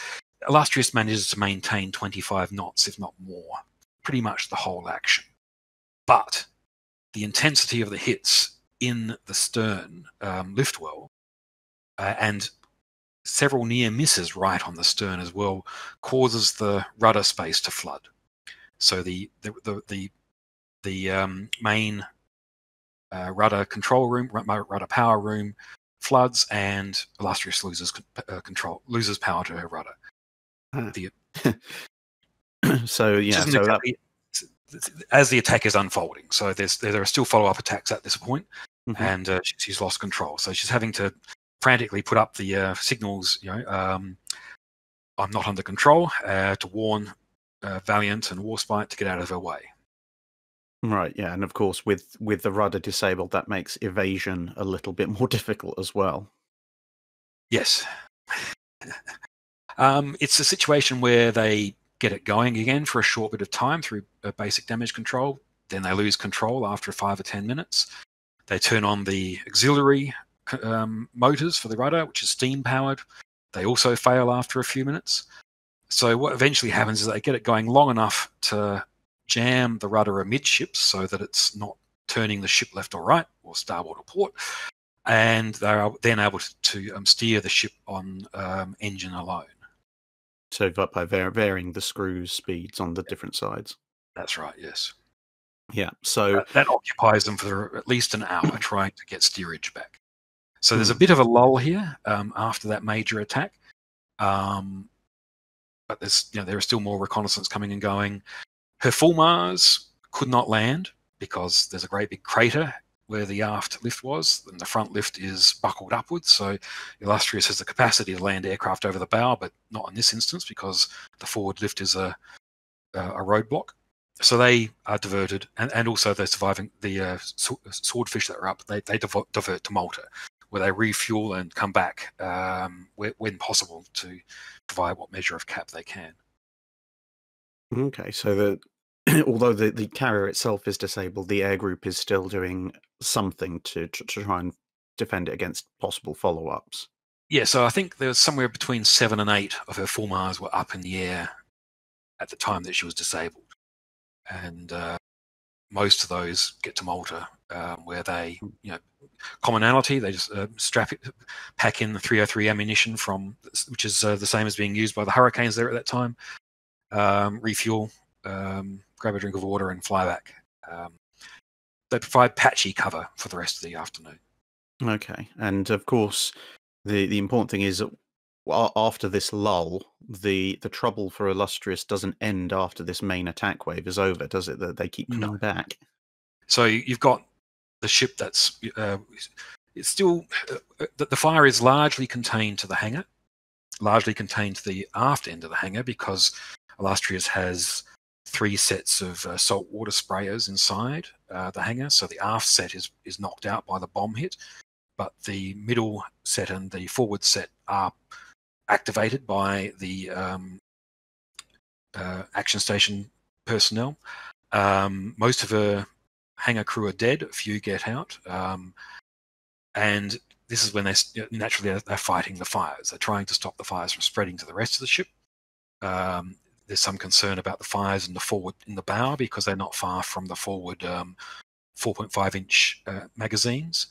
[SPEAKER 2] Illustrious manages to maintain 25 knots, if not more, pretty much the whole action. But the intensity of the hits in the stern um, lift well uh, and several near misses right on the stern as well causes the rudder space to flood. So the the the the, the um, main uh, rudder control room, rudder power room, floods, and Illustrious loses uh, control, loses power to her rudder. (laughs)
[SPEAKER 1] so yeah, so that,
[SPEAKER 2] as the attack is unfolding. So there's there are still follow up attacks at this point,
[SPEAKER 1] Mhm.
[SPEAKER 2] and uh, she- she's lost control. So she's having to frantically put up the uh, signals. You know, um, I'm not under control uh, to warn uh, Valiant and Warspite to get out of her way.
[SPEAKER 1] right, yeah, and of course with with the rudder disabled, that makes evasion a little bit more (laughs) difficult as well.
[SPEAKER 2] Yes. (laughs) um, it's a situation where they get it going again for a short bit of time through uh, basic damage control. Then they lose control after five or ten minutes. They turn on the auxiliary um, motors for the rudder, which is steam powered. They also fail after a few minutes. So what eventually happens is they get it going long enough to jam the rudder amidships so that it's not turning the ship left or right or starboard or port and they're then able to, to um, steer the ship on um, engine alone.
[SPEAKER 1] So by varying the screws speeds on the different sides.
[SPEAKER 2] That's right. Yes,
[SPEAKER 1] Yeah. So
[SPEAKER 2] that, that occupies them for at least an hour trying to get steerage back. So there's a
[SPEAKER 1] Hmm.
[SPEAKER 2] bit of a lull here um, after that major attack, um, but there's you know there are still more reconnaissance coming and going. Her Fulmars could not land because there's a great big crater where the aft lift was, and the front lift is buckled upwards. So Illustrious has the capacity to land aircraft over the bow, but not in this instance because the forward lift is a a, a roadblock. So they are diverted, and, and also they're surviving the uh, swordfish that are up. They they divert to Malta, where they refuel and come back um, when possible to provide what measure of cap they can.
[SPEAKER 1] Okay, so the (clears throat) although the, the carrier itself is disabled, the air group is still doing something to to, to try and defend it against possible follow ups.
[SPEAKER 2] Yeah, so I think there was somewhere between seven and eight of her Fulmars were up in the air at the time that she was disabled, and uh, most of those get to Malta, um, where they, you know, commonality they just uh, strap it, pack in the 303 ammunition from, which is uh, the same as being used by the Hurricanes there at that time, um, refuel, um, grab a drink of water, and fly back. Um, they provide patchy cover for the rest of the afternoon.
[SPEAKER 1] Okay, and of course, the the important thing is that after this lull, the the trouble for Illustrious doesn't end after this main attack wave is over, does it? That they keep
[SPEAKER 2] No.
[SPEAKER 1] coming back.
[SPEAKER 2] So you've got the ship that's uh, it's still uh, the, the fire is largely contained to the hangar, largely contained to the aft end of the hangar because Illustrious has three sets of uh, saltwater sprayers inside uh, the hangar. So the aft set is is knocked out by the bomb hit, but the middle set and the forward set are activated by the um, uh, action station personnel. Um, most of her hangar crew are dead. A few get out, um, and this is when they naturally they're fighting the fires. They're trying to stop the fires from spreading to the rest of the ship. Um, there's some concern about the fires in the forward in the bow because they're not far from the forward um, 4.5 inch uh, magazines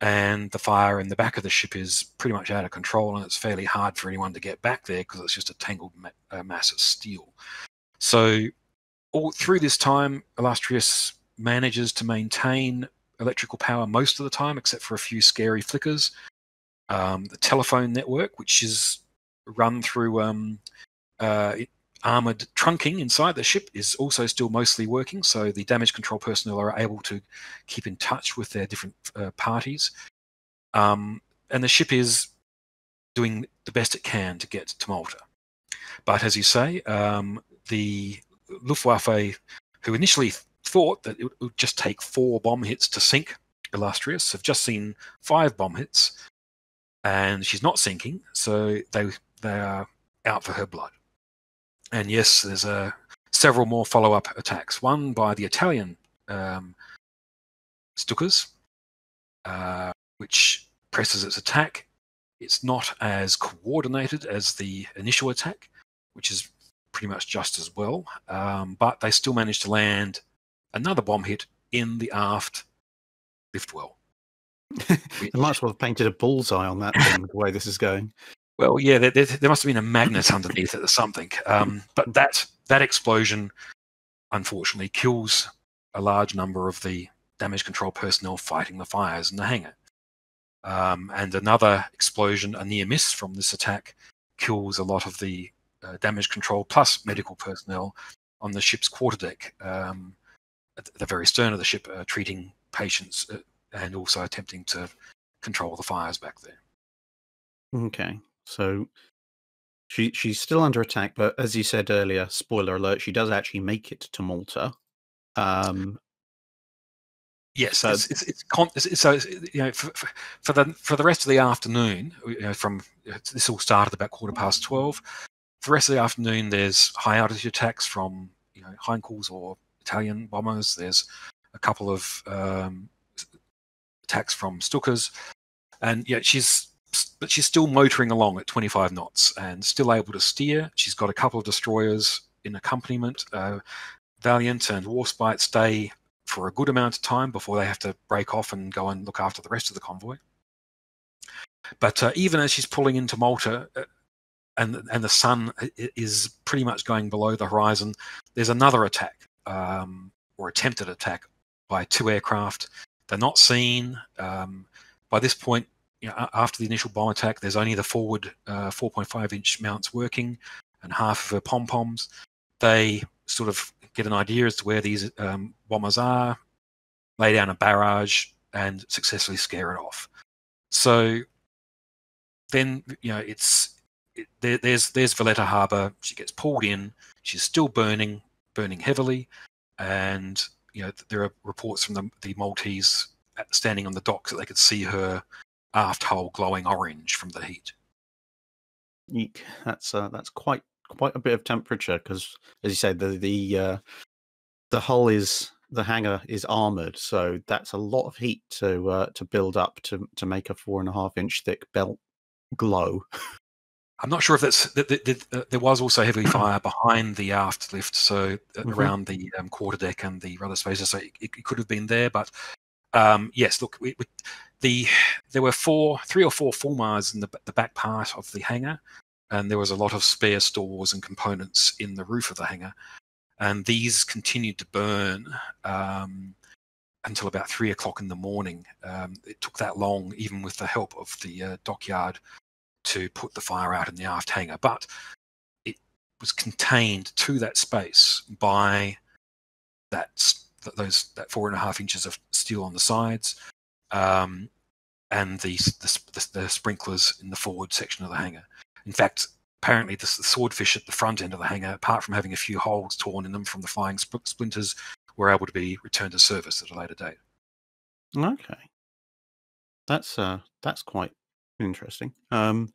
[SPEAKER 2] and the fire in the back of the ship is pretty much out of control and it's fairly hard for anyone to get back there because it's just a tangled ma- uh, mass of steel so all through this time illustrious manages to maintain electrical power most of the time except for a few scary flickers um, the telephone network which is run through um, uh, armored trunking inside the ship is also still mostly working, so the damage control personnel are able to keep in touch with their different uh, parties. Um, and the ship is doing the best it can to get to Malta. But as you say, um, the Luftwaffe, who initially thought that it would just take four bomb hits to sink Illustrious, have just seen five bomb hits, and she's not sinking, so they they are out for her blood. And yes, there's uh, several more follow up attacks. One by the Italian um, Stukas, uh, which presses its attack. It's not as coordinated as the initial attack, which is pretty much just as well. Um, but they still managed to land another bomb hit in the aft lift well. (laughs)
[SPEAKER 1] they might as well have painted a bullseye on that thing, the way this is going.
[SPEAKER 2] Well, yeah, there, there, must have been a magnet underneath it or something. Um, but that that explosion, unfortunately, kills a large number of the damage control personnel fighting the fires in the hangar. Um, and another explosion, a near miss from this attack, kills a lot of the uh, damage control plus medical personnel on the ship's quarterdeck, um, at the very stern of the ship, uh, treating patients uh, and also attempting to control the fires back there.
[SPEAKER 1] Okay. So she she's still under attack, but as you said earlier, spoiler alert, she does actually make it to Malta. Um,
[SPEAKER 2] yes, so it's, it's, it's, con- it's so you know for, for, the for the rest of the afternoon, you know, from this all started about quarter past twelve. For the rest of the afternoon, there's high altitude attacks from you know Heinkel's or Italian bombers. There's a couple of um, attacks from Stukas, and yeah, she's but she's still motoring along at 25 knots and still able to steer. She's got a couple of destroyers in accompaniment. Uh, Valiant and Warspite stay for a good amount of time before they have to break off and go and look after the rest of the convoy. But uh, even as she's pulling into Malta, uh, and and the sun is pretty much going below the horizon, there's another attack um, or attempted attack by two aircraft. They're not seen. Um, by this point, you know, after the initial bomb attack, there's only the forward uh, 4.5 inch mounts working and half of her pom poms. They sort of get an idea as to where these um, bombers are, lay down a barrage, and successfully scare it off. So then, you know, it's it, there, there's there's Valletta Harbour. She gets pulled in. She's still burning, burning heavily, and you know there are reports from the, the Maltese standing on the docks that they could see her aft hull glowing orange from the heat.
[SPEAKER 1] Eek. That's uh, that's quite quite a bit of temperature because, as you said, the the uh, the hull is the hangar is armored, so that's a lot of heat to uh, to build up to to make a four and a half inch thick belt glow. (laughs)
[SPEAKER 2] I'm not sure if that's that, that, that, uh, there was also heavy fire behind the aft lift, so uh, mm-hmm. around the um, quarterdeck and the rudder spaces. So it, it, could have been there, but um, yes, look, we, we, the there were four, three or four Fulmars in the, the back part of the hangar, and there was a lot of spare stores and components in the roof of the hangar, and these continued to burn um, until about three o'clock in the morning. Um, it took that long, even with the help of the uh, dockyard, to put the fire out in the aft hangar, but it was contained to that space by that those that four and a half inches of steel on the sides, um, and the, the, the, the sprinklers in the forward section of the hangar. In fact, apparently the, the, swordfish at the front end of the hangar, apart from having a few holes torn in them from the flying sp- splinters, were able to be returned to service at a later date.
[SPEAKER 1] Okay, that's uh, that's quite interesting. Um,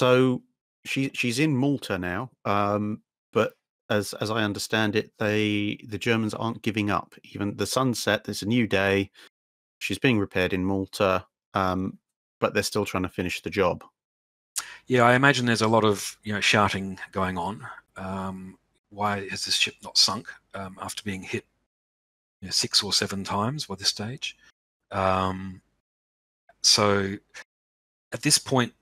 [SPEAKER 1] so she she's in Malta now, um, but as as I understand it, they the Germans aren't giving up. Even the sunset, there's a new day. She's being repaired in Malta, um, but they're still trying to finish the job.
[SPEAKER 2] Yeah, I imagine there's a lot of you know shouting going on. Um, why has this ship not sunk um, after being hit you know, six or seven times by this stage? Um, so at this point,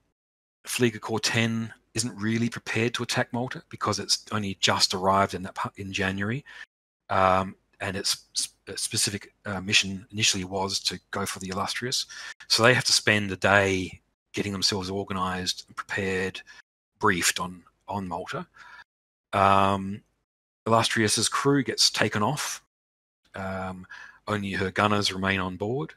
[SPEAKER 2] Fliegerkorps 10 isn't really prepared to attack Malta because it's only just arrived in that in January, um, and its specific uh, mission initially was to go for the Illustrious. So they have to spend a day getting themselves organised, prepared, briefed on on Malta. Um, Illustrious's crew gets taken off. Um, only her gunners remain on board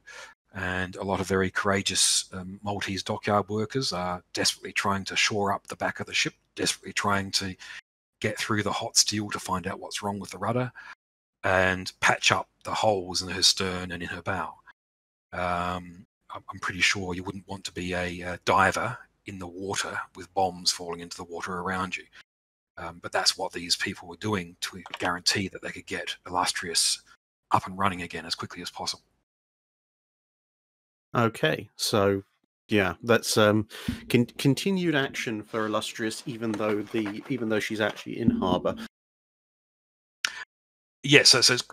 [SPEAKER 2] and a lot of very courageous um, Maltese dockyard workers are desperately trying to shore up the back of the ship, desperately trying to get through the hot steel to find out what's wrong with the rudder and patch up the holes in her stern and in her bow. Um, I'm pretty sure you wouldn't want to be a, a, diver in the water with bombs falling into the water around you. Um, but that's what these people were doing to guarantee that they could get Illustrious up and running again as quickly as possible.
[SPEAKER 1] Okay, so yeah, that's um con- continued action for Illustrious, even though the even though she's actually in harbour.
[SPEAKER 2] Yes, so, so it's,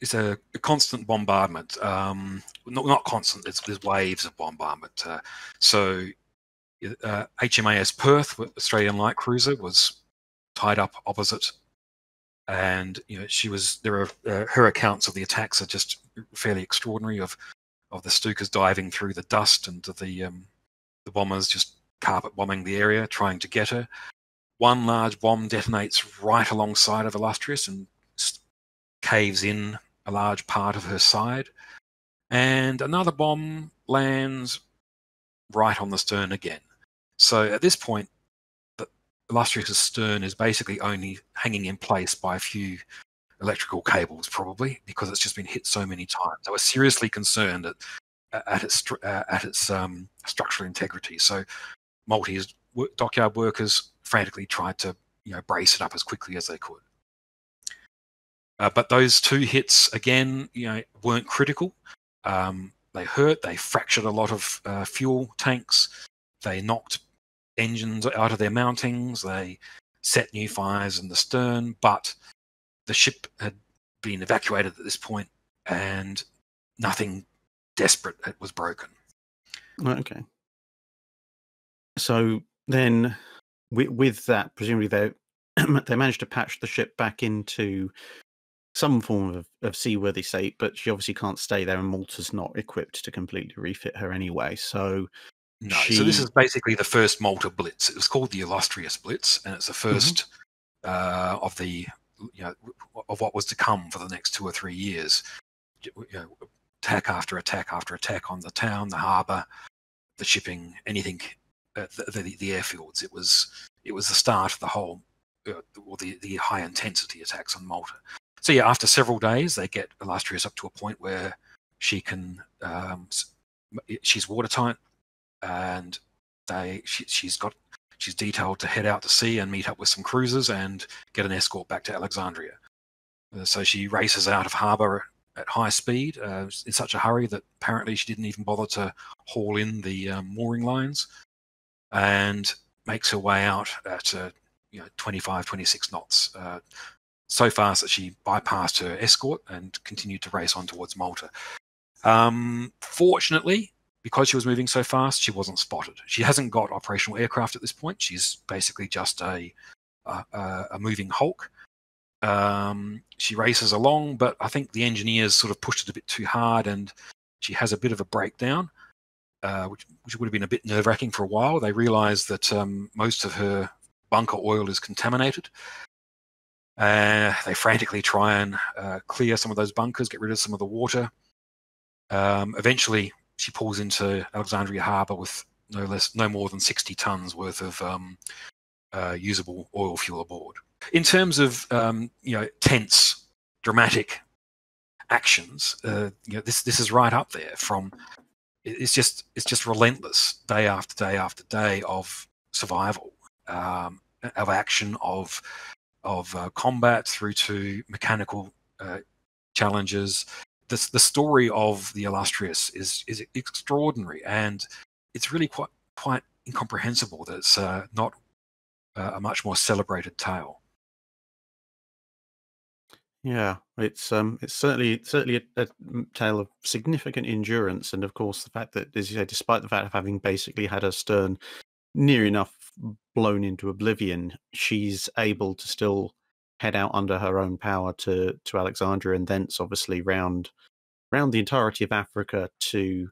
[SPEAKER 2] it's a, a, constant bombardment. Um, not not constant. There's waves of bombardment. Uh, so uh, HMAS Perth, Australian light cruiser, was tied up opposite, and you know she was. There are uh, her accounts of the attacks are just fairly extraordinary. Of of the Stukas diving through the dust and the um, the bombers just carpet bombing the area, trying to get her. One large bomb detonates right alongside of Illustrious and caves in a large part of her side, and another bomb lands right on the stern again. So at this point, the Illustrious's stern is basically only hanging in place by a few electrical cables, probably because it's just been hit so many times. They were seriously concerned at at its uh, at its um, structural integrity. So, Maltese dockyard workers frantically tried to you know brace it up as quickly as they could. Uh, but those two hits again, you know, weren't critical. Um, they hurt. They fractured a lot of uh, fuel tanks. They knocked engines out of their mountings. They set new fires in the stern. But the ship had been evacuated at this point, and nothing desperate was broken.
[SPEAKER 1] Okay. So then, with, with that, presumably they (clears throat) they managed to patch the ship back into some form of, of seaworthy state, but she obviously can't stay there, and Malta's not equipped to completely refit her anyway. So,
[SPEAKER 2] no. She... So this is basically the first Malta Blitz. It was called the Illustrious Blitz, and it's the 1st mm-hmm. uh, of the you know of what was to come for the next two or three years. You know, attack after attack after attack on the town, the harbour, the shipping, anything, uh, the, the, the, airfields. It was it was the start of the whole, uh, or the, the high intensity attacks on Malta. So yeah, after several days, they get Illustrious up to a point where she can, um, she's watertight, and they she, she's got she's detailed to head out to sea and meet up with some cruisers and get an escort back to Alexandria. Uh, so she races out of harbour at high speed uh, in such a hurry that apparently she didn't even bother to haul in the um, mooring lines and makes her way out at uh, you know 25 26 knots uh, so fast that she bypassed her escort and continued to race on towards malta um, fortunately because she was moving so fast she wasn't spotted she hasn't got operational aircraft at this point she's basically just a, a, a moving hulk um, she races along, but I think the engineers sort of pushed it a bit too hard, and she has a bit of a breakdown, uh, which, which would have been a bit nerve wracking for a while. They realise that um, most of her bunker oil is contaminated. Uh, they frantically try and uh, clear some of those bunkers, get rid of some of the water. Um, eventually, she pulls into Alexandria Harbour with no less, no more than 60 tons worth of um, uh, usable oil fuel aboard. In terms of um, you know tense, dramatic actions, uh, you know this this is right up there. From it's just it's just relentless day after day after day of survival, um, of action, of of uh, combat through to mechanical uh, challenges. The, story of the illustrious is is extraordinary, and it's really quite quite incomprehensible that it's uh, not uh, a much more celebrated tale.
[SPEAKER 1] Yeah, it's um, it's certainly certainly a, a tale of significant endurance, and of course the fact that, as you say, despite the fact of having basically had her stern near enough blown into oblivion, she's able to still head out under her own power to to Alexandria, and thence obviously round round the entirety of Africa to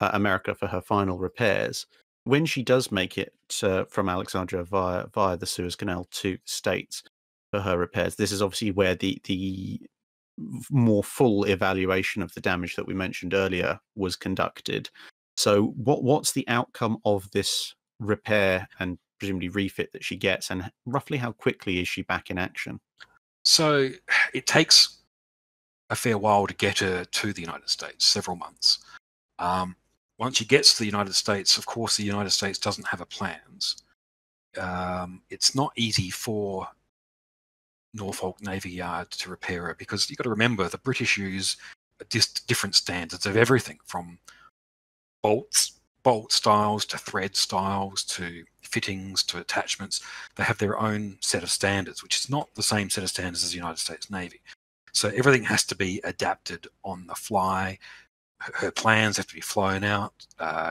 [SPEAKER 1] uh, America for her final repairs. When she does make it uh, from Alexandria via via the Suez Canal to the States, for her repairs. This is obviously where the the more full evaluation of the damage that we mentioned earlier was conducted. So, what what's the outcome of this repair and presumably refit that she gets, and roughly how quickly is she back in action?
[SPEAKER 2] So, (sighs) it takes a fair while to get her to the United States, several months. Um, once she gets to the United States, of course, the United States doesn't have a plans. Um, it's not easy for Norfolk Navy Yard to repair it because you've got to remember the British use different standards of everything from bolts, bolt styles to thread styles to fittings to attachments. They have their own set of standards, which is not the same set of standards as the United States Navy. So everything has to be adapted on the fly. Her plans have to be flown out. Uh,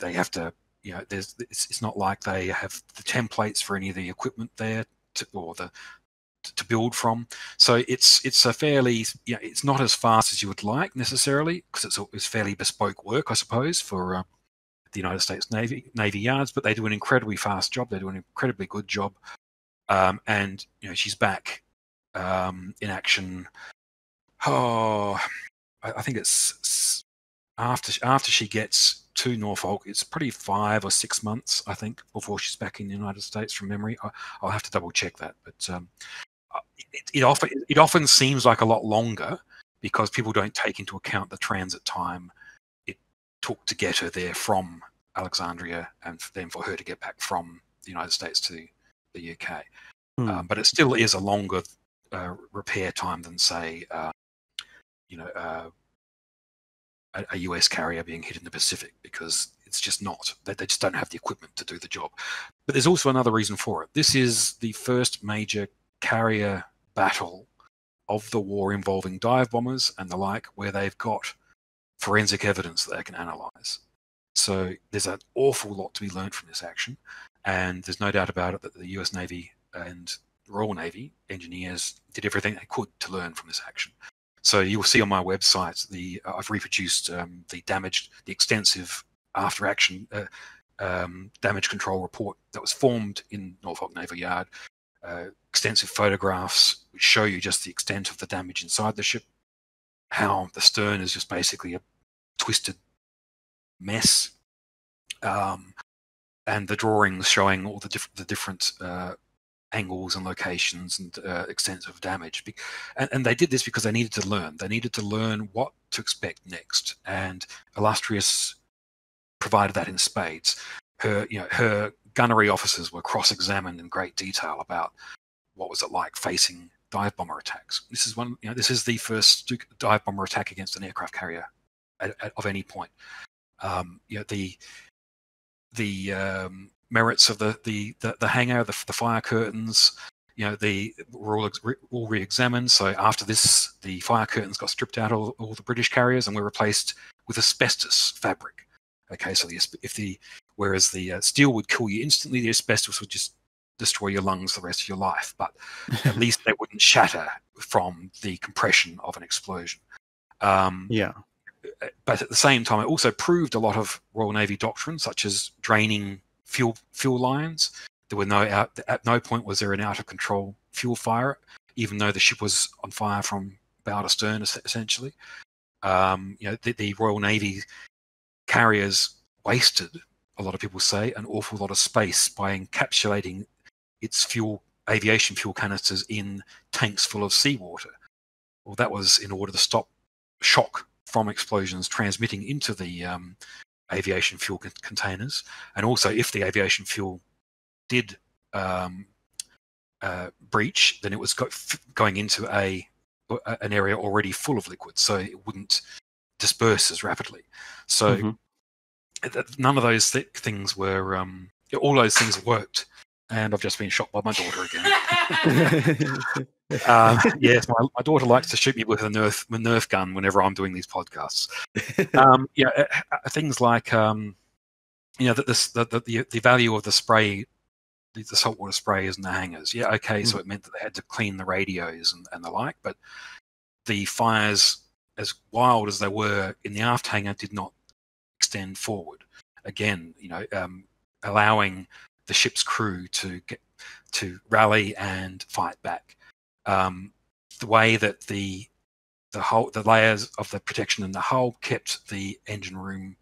[SPEAKER 2] they have to, you know, there's it's, it's not like they have the templates for any of the equipment there to, or the to build from. So it's it's a fairly you know, it's not as fast as you would like necessarily because it's, it's fairly bespoke work, I suppose, for uh, the United States Navy Navy yards. But they do an incredibly fast job. They do an incredibly good job. Um, and you know she's back um, in action. Oh, I, I think it's after after she gets to Norfolk, it's pretty five or six months, I think, before she's back in the United States from memory. I, will have to double check that, but um, it, it often it often seems like a lot longer because people don't take into account the transit time took to get her there from Alexandria and then for her to get back from the United States to the UK. Hmm. Um, but it still is a longer uh, repair time than, say, uh, you know, uh, a, a, US carrier being hit in the Pacific because it's just not. They, they just don't have the equipment to do the job. But there's also another reason for it. This is the first major carrier battle of the war involving dive bombers and the like, where they've got forensic evidence that they can analyze. So there's an awful lot to be learned from this action, and there's no doubt about it that the U.S. Navy and Royal Navy engineers did everything they could to learn from this action. So you will see on my website the uh, I've reproduced um, the damaged, the extensive after action uh, um, damage control report that was formed in Norfolk Naval Yard uh, extensive photographs which show you just the extent of the damage inside the ship, how the stern is just basically a twisted mess, um, and the drawings showing all the, diff- the different uh, angles and locations and uh, of damage. And, and, they did this because they needed to learn. They needed to learn what to expect next. And Illustrious provided that in spades. Her, you know, her gunnery officers were cross-examined in great detail about what was it like facing dive bomber attacks. This is one, you know, this is the first dive bomber attack against an aircraft carrier at, at, of any point. Um, you know, the the um, merits of the the the, the hangar, the, the fire curtains, you know, the were all, all re-examined. So after this, the fire curtains got stripped out of all, all the British carriers and were replaced with asbestos fabric. Okay, so the, if the Whereas the uh, steel would kill you instantly, the asbestos would just destroy your lungs the rest of your life. But at (laughs) least they wouldn't shatter from the compression of an explosion.
[SPEAKER 1] Um, yeah.
[SPEAKER 2] But at the same time, it also proved a lot of Royal Navy doctrine, such as draining fuel fuel lines. There were no out, at no point was there an out of control fuel fire, even though the ship was on fire from bow to stern, essentially. Um, you know, the, the Royal Navy carriers wasted a lot of people say, an awful lot of space by encapsulating its fuel, aviation fuel canisters in tanks full of seawater. Well, that was in order to stop shock from explosions transmitting into the um, aviation fuel containers, and also if the aviation fuel did um, uh, breach, then it was go- going into a an area already full of liquid, so it wouldn't disperse as rapidly. So mm-hmm. none of those th- things were um, all those things worked, and I've just been shot by my daughter again. (laughs) um, yes, my, my, daughter likes to shoot me with a Nerf, a Nerf gun whenever I'm doing these podcasts. Um, (laughs) yeah, uh, uh, things like um, you know the, the, the the value of the spray the, the saltwater sprayers and the hangars. Yeah, okay, mm. so it meant that they had to clean the radios and, and the like, but the fires, as wild as they were in the aft hangar, did not extend forward. Again, you know, um, allowing the ship's crew to get to rally and fight back. Um, the way that the the whole the layers of the protection in the hull kept the engine room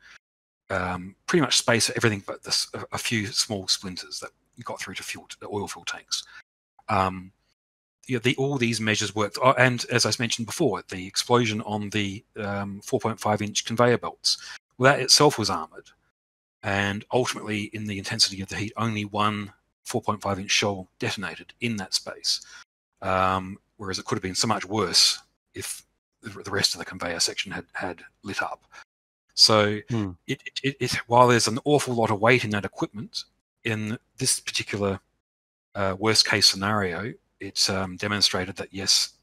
[SPEAKER 2] um, pretty much space for everything but this, a, a, few small splinters that got through to fuel the oil fuel tanks. Um, yeah, the, all these measures worked, oh, and as I mentioned before, the explosion on the um, 4.5 inch conveyor belts, well, that itself was armored, and ultimately, in the intensity of the heat, only one 4.5 inch shell detonated in that space, um, whereas it could have been so much worse if the rest of the conveyor section had had lit up. So, hmm. it, it, it, while there's an awful lot of weight in that equipment, in this particular uh, worst case scenario, it's um, demonstrated that yes,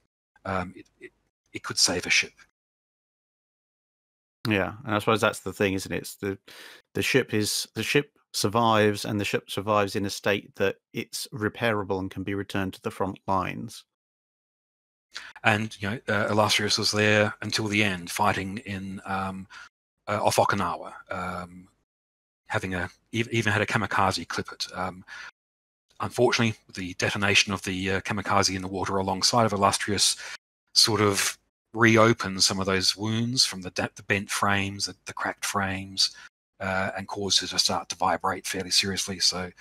[SPEAKER 2] um, it, it, it, could save a ship.
[SPEAKER 1] Yeah, and I suppose that's the thing, isn't it? It's the the ship is the ship survives, and the ship survives in a state that it's repairable and can be returned to the front lines.
[SPEAKER 2] And you know, uh, Illustrious was there until the end, fighting in um, uh, off Okinawa, um, having a even had a kamikaze clip it. Um, unfortunately, the detonation of the uh, kamikaze in the water alongside of Illustrious sort of reopens some of those wounds from the, the bent frames, the, the cracked frames, uh, and caused her to start to vibrate fairly seriously. So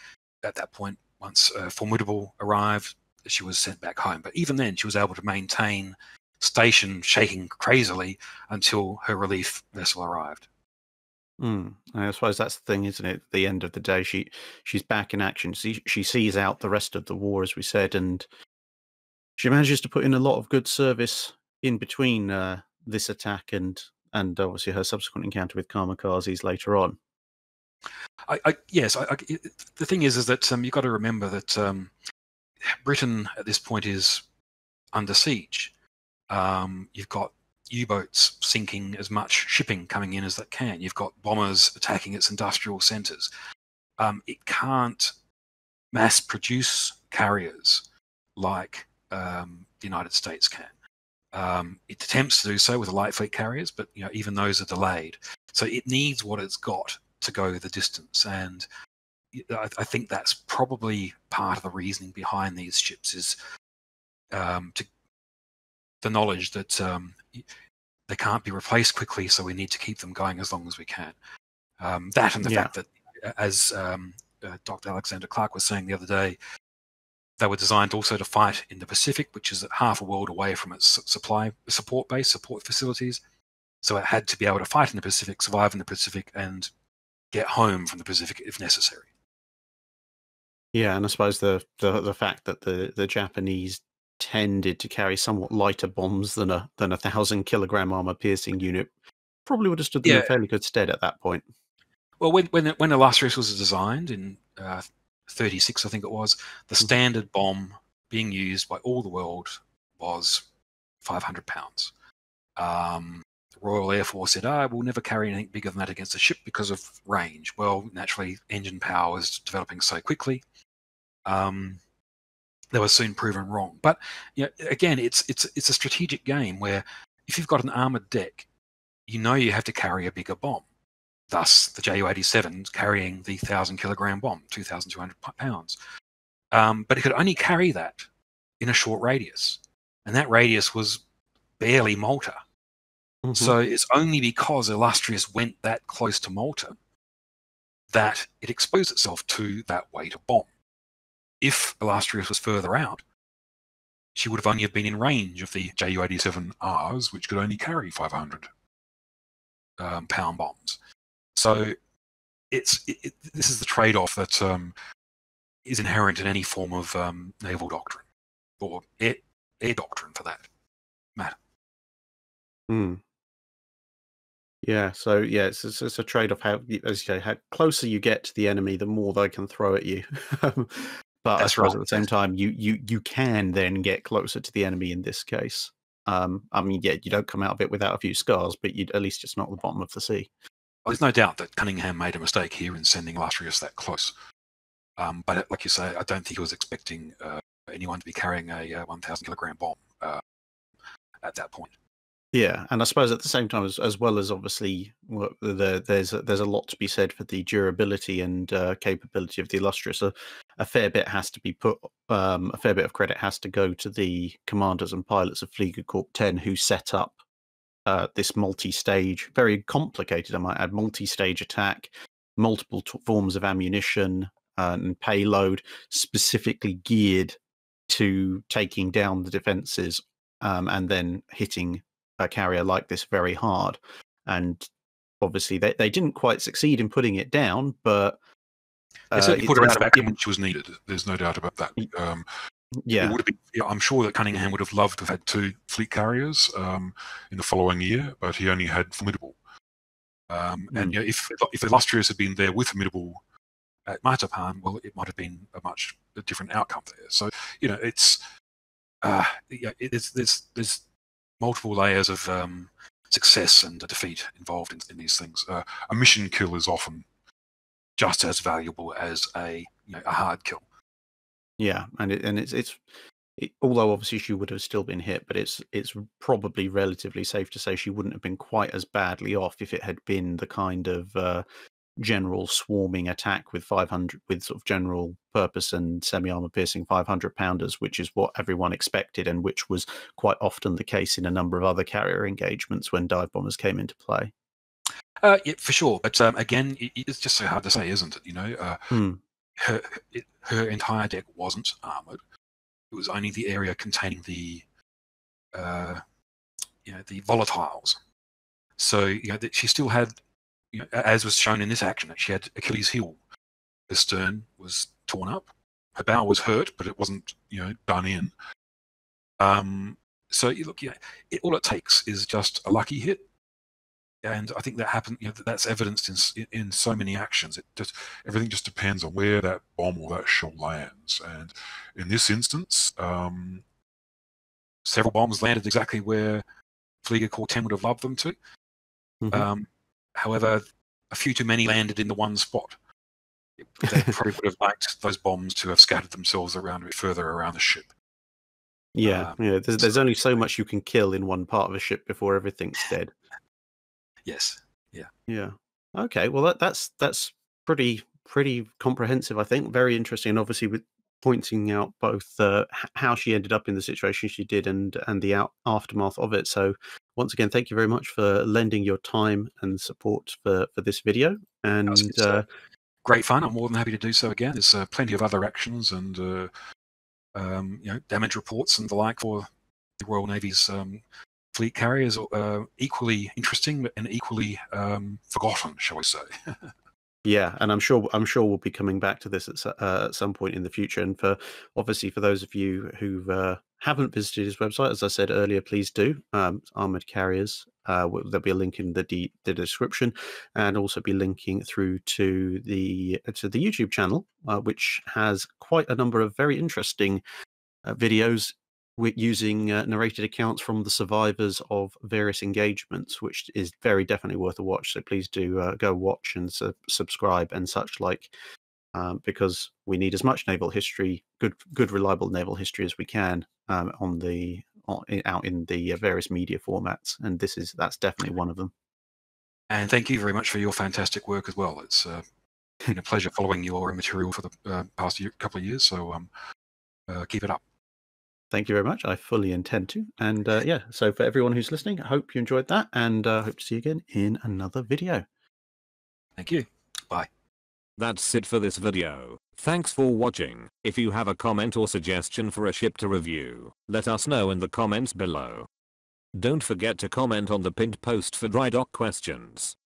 [SPEAKER 2] at that point, once uh, Formidable arrived, she was sent back home. But even then, she was able to maintain station shaking crazily until her relief vessel arrived.
[SPEAKER 1] Mm. I suppose that's the thing, isn't it? At the end of the day, she she's back in action. She she sees out the rest of the war, as we said, and she manages to put in a lot of good service in between uh, this attack and and obviously her subsequent encounter with kamikazes later on.
[SPEAKER 2] I, I yes, I, the thing is, is that um, you've got to remember that um, Britain at this point is under siege. Um, you've got U-boats sinking as much shipping coming in as that can. You've got bombers attacking its industrial centres. Um, it can't mass produce carriers like um, the United States can. Um, it attempts to do so with the light fleet carriers, but you know even those are delayed. So it needs what it's got to go the distance, and I, I think that's probably part of the reasoning behind these ships is um, to the knowledge that um, they can't be replaced quickly, so we need to keep them going as long as we can. Um, that and the yeah. fact that, as um, uh, Dr. Alexander Clarke was saying the other day, they were designed also to fight in the Pacific, which is half a world away from its supply support base, support facilities. So it had to be able to fight in the Pacific, survive in the Pacific, and get home from the Pacific if necessary.
[SPEAKER 1] Yeah, and I suppose the the, the fact that the, the Japanese tended to carry somewhat lighter bombs than a than a thousand kilogram armor piercing unit probably would have stood them yeah. in fairly good stead at that point.
[SPEAKER 2] Well, when when when Illustrious was designed in uh, 36, I think it was, the mm-hmm. standard bomb being used by all the world was 500 pounds. Um, the Royal Air Force said, "Ah, oh, we'll never carry anything bigger than that against a ship because of range." Well, naturally, engine power is developing so quickly. Um, they were soon proven wrong. But you know, again, it's it's it's a strategic game where if you've got an armored deck, you know you have to carry a bigger bomb. Thus, the Ju-87 carrying the thousand kilogram bomb, two thousand two hundred pounds. Um, but it could only carry that in a short radius, and that radius was barely Malta. Mm-hmm. So it's only because Illustrious went that close to Malta that it exposed itself to that weight of bomb. If Illustrious was further out, she would have only have been in range of the Ju-87Rs, which could only carry 500 um, pound bombs. So it's it, this is the trade-off that um, is inherent in any form of um, naval doctrine or air, air doctrine, for that matter.
[SPEAKER 1] Hmm. Yeah, so yeah, it's, it's, it's a trade off. How, as you say, how closer you get to the enemy, the more they can throw at you. (laughs) but
[SPEAKER 2] That's
[SPEAKER 1] I suppose
[SPEAKER 2] right.
[SPEAKER 1] at the same time, you you you can then get closer to the enemy in this case. Um, I mean, yeah, you don't come out of it without a few scars, but you'd at least it's not the bottom of the sea.
[SPEAKER 2] There's no doubt that Cunningham made a mistake here in sending Illustrious that close. Um, but like you say, I don't think he was expecting uh, anyone to be carrying a uh, 1,000 kilogram bomb uh, at that point.
[SPEAKER 1] Yeah, and I suppose at the same time, as, as well as obviously, the, there's a, there's a lot to be said for the durability and uh, capability of the Illustrious. A, a fair bit has to be put, um, a fair bit of credit has to go to the commanders and pilots of Fliegerkorps 10 who set up uh, this multi-stage, very complicated, I might add, multi-stage attack, multiple t- forms of ammunition uh, and payload, specifically geared to taking down the defenses um, and then hitting a carrier like this very hard. And obviously, they, they didn't quite succeed in putting it down, but
[SPEAKER 2] They
[SPEAKER 1] uh,
[SPEAKER 2] certainly
[SPEAKER 1] it-
[SPEAKER 2] put her out of action when she was needed. There's no doubt about that. Um,
[SPEAKER 1] yeah,
[SPEAKER 2] been, yeah, I'm sure that Cunningham would have loved to have had two fleet carriers um, in the following year, but he only had Formidable. Um, And you know, if if Illustrious had been there with Formidable at Matapan, well, it might have been a much a different outcome there. So you know, it's uh, yeah, it, there's there's there's multiple layers of um, success and defeat involved in, in these things. Uh, a mission kill is often just as valuable as a you know, a hard kill.
[SPEAKER 1] Yeah, and it, and it's it's it, although obviously she would have still been hit, but it's it's probably relatively safe to say she wouldn't have been quite as badly off if it had been the kind of uh, general swarming attack with 500 with sort of general purpose and semi armor piercing 500 pounders, which is what everyone expected and which was quite often the case in a number of other carrier engagements when dive bombers came into play.
[SPEAKER 2] Uh, yeah, for sure. But um, again, it, it's just so hard to say, isn't it? You know, uh,
[SPEAKER 1] Hmm.
[SPEAKER 2] her it, her entire deck wasn't armored. It was only the area containing the, uh, you know, the volatiles. So you know that she still had, you know, as was shown in this action, she had Achilles' heel. Her stern was torn up. Her bow was hurt, but it wasn't, you know, done in. Um, so you look, know, it, all it takes is just a lucky hit and I think that happened. You know, that's evidenced in in- so many actions. It just everything just depends on where that bomb or that shell lands. And in this instance, um, several bombs landed exactly where Fliegerkorps 10 would have loved them to.
[SPEAKER 1] Mhm.
[SPEAKER 2] Um, however, a few too many landed in the one spot. (laughs) They probably would have liked those bombs to have scattered themselves around a bit further around the ship.
[SPEAKER 1] Yeah,
[SPEAKER 2] Um,
[SPEAKER 1] yeah. There's, there's only so much you can kill in one part of a ship before everything's dead.
[SPEAKER 2] Yes.
[SPEAKER 1] Yeah. Yeah. Okay. Well, that that's that's pretty pretty comprehensive. I think very interesting, and obviously with pointing out both uh, how she ended up in the situation she did and and the out, aftermath of it. So once again, thank you very much for lending your time and support for for this video. And uh,
[SPEAKER 2] Great fun. I'm more than happy to do so again. There's uh, plenty of other actions and uh, um, you know damage reports and the like for the Royal Navy's um, fleet carriers. Uh, equally interesting and equally um, forgotten, shall we say? (laughs)
[SPEAKER 1] Yeah, and I'm sure I'm sure we'll be coming back to this at, uh, at some point in the future. And for obviously for those of you who uh, haven't visited his website, as I said earlier, please do. Um, Armored Carriers. Uh, there'll be a link in the de- the description, and also be linking through to the to the YouTube channel, uh, which has quite a number of very interesting uh, videos with using uh, narrated accounts from the survivors of various engagements, which is very definitely worth a watch. So please do uh, go watch and su- subscribe and such like, um, because we need as much naval history, good, good, reliable naval history as we can um, on the on, out in the uh, various media formats, and this is that's definitely one of them.
[SPEAKER 2] and thank you very much for your fantastic work as well. It's uh, (laughs) been a pleasure following your material for the uh, past year, couple of years. So um, uh, keep it up.
[SPEAKER 1] Thank you very much. I fully intend to, and uh, yeah. So for everyone who's listening, I hope you enjoyed that, and uh, hope to see you again in another video.
[SPEAKER 2] Thank you. Bye.
[SPEAKER 3] That's it for this video. Thanks for watching. If you have a comment or suggestion for a ship to review, let us know in the comments below. Don't forget to comment on the pinned post for dry dock questions.